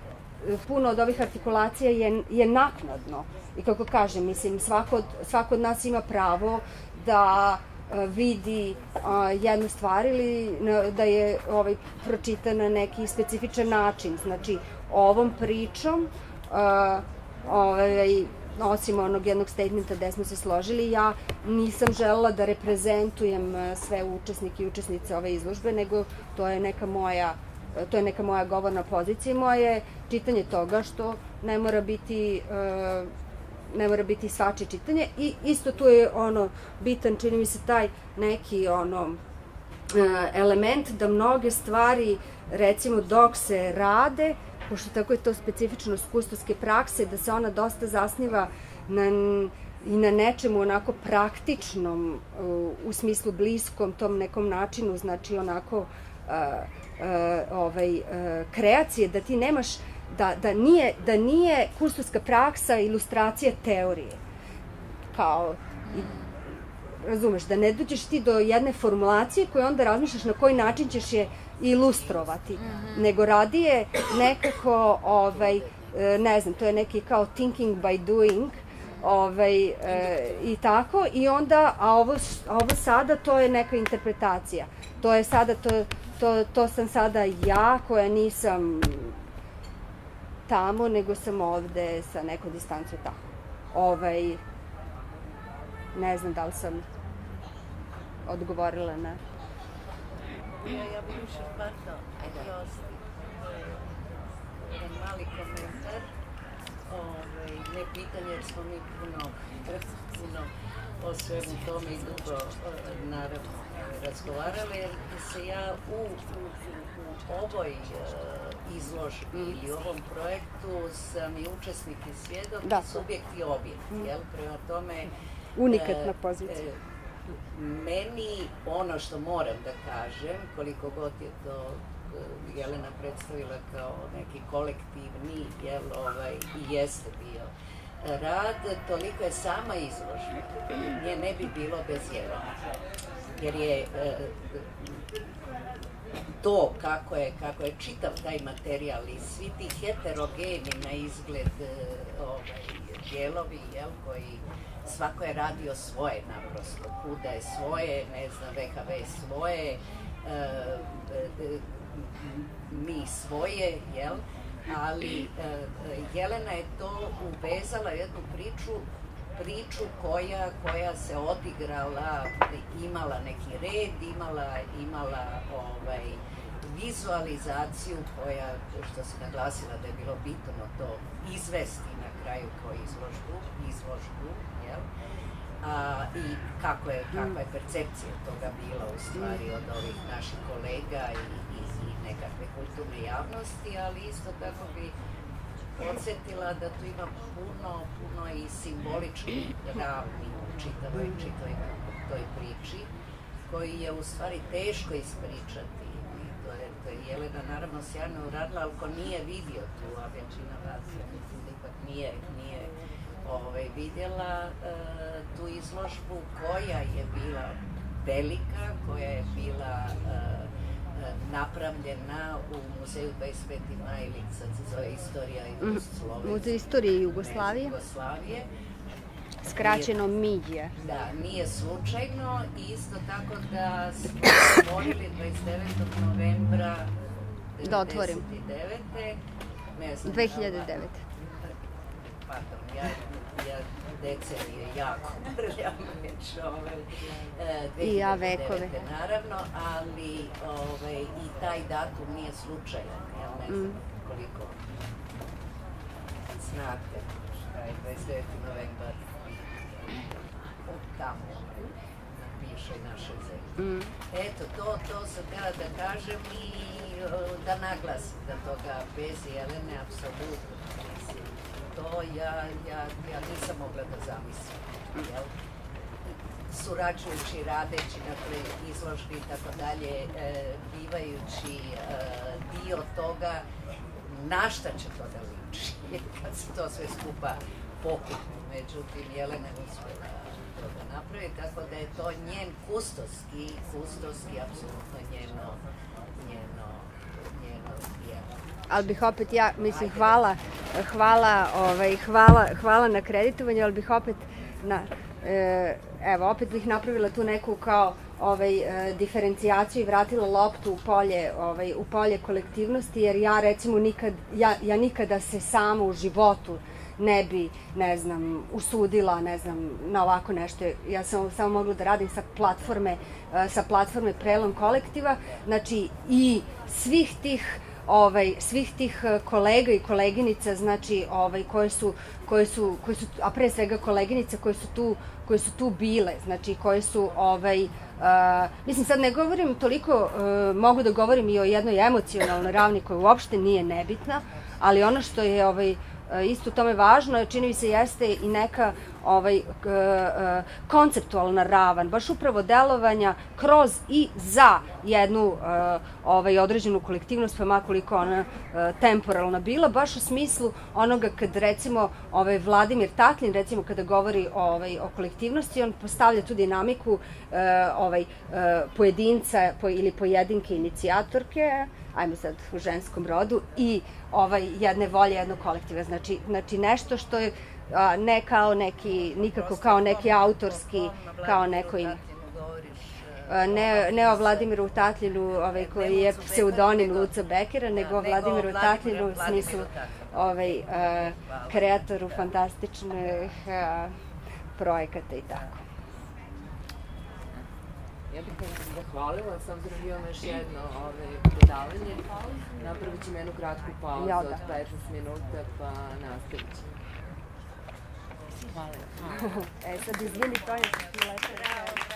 puno od ovih artikulacija je, je naknadno. I kako kažem, mislim, svako od, svako od nas ima pravo da vidi uh, jednu stvar ili na, da je ovaj, pročita na neki specifičan način. Znači, ovom pričom uh, ovaj, osim onog jednog statementa gde smo se složili, ja nisam želela da reprezentujem e, sve učesnike i učesnice ove izložbe, nego to je neka moja e, to je neka moja govorna pozicija i moje čitanje toga što ne mora biti e, ne mora biti svačije čitanje. I isto tu je ono bitan čini mi se taj neki ono element da mnoge stvari, recimo dok se rade, pošto tako je to specifičnost kustovske prakse, da se ona dosta zasniva na i na nečemu onako praktičnom, u smislu bliskom tom nekom načinu, znači onako uh, uh, ovaj, uh, kreacije, da ti nemaš, da, da, nije, da nije kustovska praksa ilustracija teorije. Kao, razumeš, da ne dođeš ti do jedne formulacije koje onda razmišljaš na koji način ćeš je ilustrovati, mm -hmm. nego radije nekako, ovaj, ne znam, to je neki kao thinking by doing, ovaj, e, i tako, i onda, a ovo, a ovo sada, to je neka interpretacija. To je sada, to, to, to sam sada ja koja nisam tamo, nego sam ovde sa nekom distancijom tako. Ovaj, ne znam da li sam odgovorila na... Ja, ja bih više partao, ajde, jedan mali komentar ovaj, ne pitanje, jer smo mi puno, puno o svemu tome i dugo naravno razgovarali, jer se ja u, u, u ovoj uh, izložbi ili ovom projektu sam i učesnik i svjedok, da. subjekt i objekt, jel? Prema tome... Unikatna pozicija. Meni ono što moram da kažem, koliko god je to Jelena predstavila kao neki kolektivni, jel, ovaj, i jeste bio rad, toliko je sama izložba. Nje ne bi bilo bez Jelena. Jer je e, to kako je, kako je čitav taj materijal i svi ti heterogeni na izgled e, ovaj, dijelovi, jel, koji svako je radio svoje naprosto, Kuda je svoje, ne znam, VKV svoje, e, mi svoje, jel? Ali e, Jelena je to uvezala jednu priču priču koja, koja se odigrala, imala neki red, imala, imala ovaj, vizualizaciju koja, što se naglasila da je bilo bitno to izvesti na kraju kao izložbu, izložbu, jel? A, i kako je, kakva je percepcija toga bila u stvari od ovih naših kolega i, nekakve kulturne javnosti, ali isto tako bi podsjetila da tu ima puno, puno i simboličnih ravni u čitavoj, čitavoj toj priči, koji je u stvari teško ispričati. I to je, to je Jelena naravno sjajno uradila, ali ko nije vidio tu, a većina vas ipak nije, nije ovaj, vidjela e, tu izložbu koja je bila velika, koja je bila e, napravljena u muzeju 25. maj ili sad se zove Istorija i mm. Muzej istorije Jugoslavije. Jugoslavije. Skraćeno MIDje. Da, nije slučajno i isto tako da smo [coughs] otvorili 29. novembra da otvorim. 99. Ne znam. 2009. Pardon, ja, ja decenije jako [laughs] mrljam već ove, e, I ja vekove. Naravno, ali ove, i taj datum nije slučajan, ja ne znam mm. koliko znate šta je 29. novembar od tamo na bivšoj našoj zemlji. Mm. Eto, to, to sam htjela da kažem i da naglasim da toga bez Jelene apsolutno to ja, ja, ja nisam mogla da zamislim. Jel? surađujući, radeći toj izložbi i tako dalje, e, bivajući e, dio toga, na šta će to da liči, [laughs] kad se to sve skupa pokupi. Međutim, Jelena je uspjela to da napravi, tako da je to njen kustoski, kustoski, apsolutno njeno ali bih opet ja, mislim, hvala, hvala, ovaj, hvala, hvala na kreditovanju, ali bih opet na, e, evo, opet bih napravila tu neku kao ovaj, e, diferencijaciju i vratila loptu u polje, ovaj, u polje kolektivnosti, jer ja recimo nikad, ja, ja nikada se sama u životu ne bi, ne znam, usudila, ne znam, na ovako nešto. Ja sam samo mogla da radim sa platforme, e, sa platforme Prelom kolektiva, znači i svih tih ovaj svih tih eh, kolega i koleginica znači ovaj koje su koje su koje su a pre svega koleginice koje su tu koje su tu bile znači koje su ovaj uh, mislim, sad ne govorim toliko, uh, mogu da govorim i o jednoj emocionalnoj ravni koja uopšte nije nebitna, ali ono što je ovaj, isto tome važno, čini mi se jeste i neka ovaj, konceptualna ravan, baš upravo delovanja kroz i za jednu ovaj, određenu kolektivnost, pa makoliko ona temporalna bila, baš u smislu onoga kad recimo ovaj, Vladimir Tatlin, recimo kada govori ovaj, o kolektivnosti, on postavlja tu dinamiku ovaj, pojedinca po, ili pojedinke inicijatorke, ajmo sad u ženskom rodu, i ovaj, jedne volje jednog kolektiva. Znači, znači nešto što je a, ne kao neki, nikako kao neki autorski, kao neko im... Ne, ne o Vladimiru Tatlinu, ovaj, koji je pseudonim Luca Bekera, nego o Vladimiru Tatlinu u smislu ovaj, a, kreatoru fantastičnih projekata i tako. Ja bih vam zahvalila, s obzirom da imamo još jedno ove, predavanje. Napravit ćemo jednu kratku pauzu da. od 15 minuta, pa nastavit ćemo. Hvala. [laughs] e, sad izvini, to je lepo.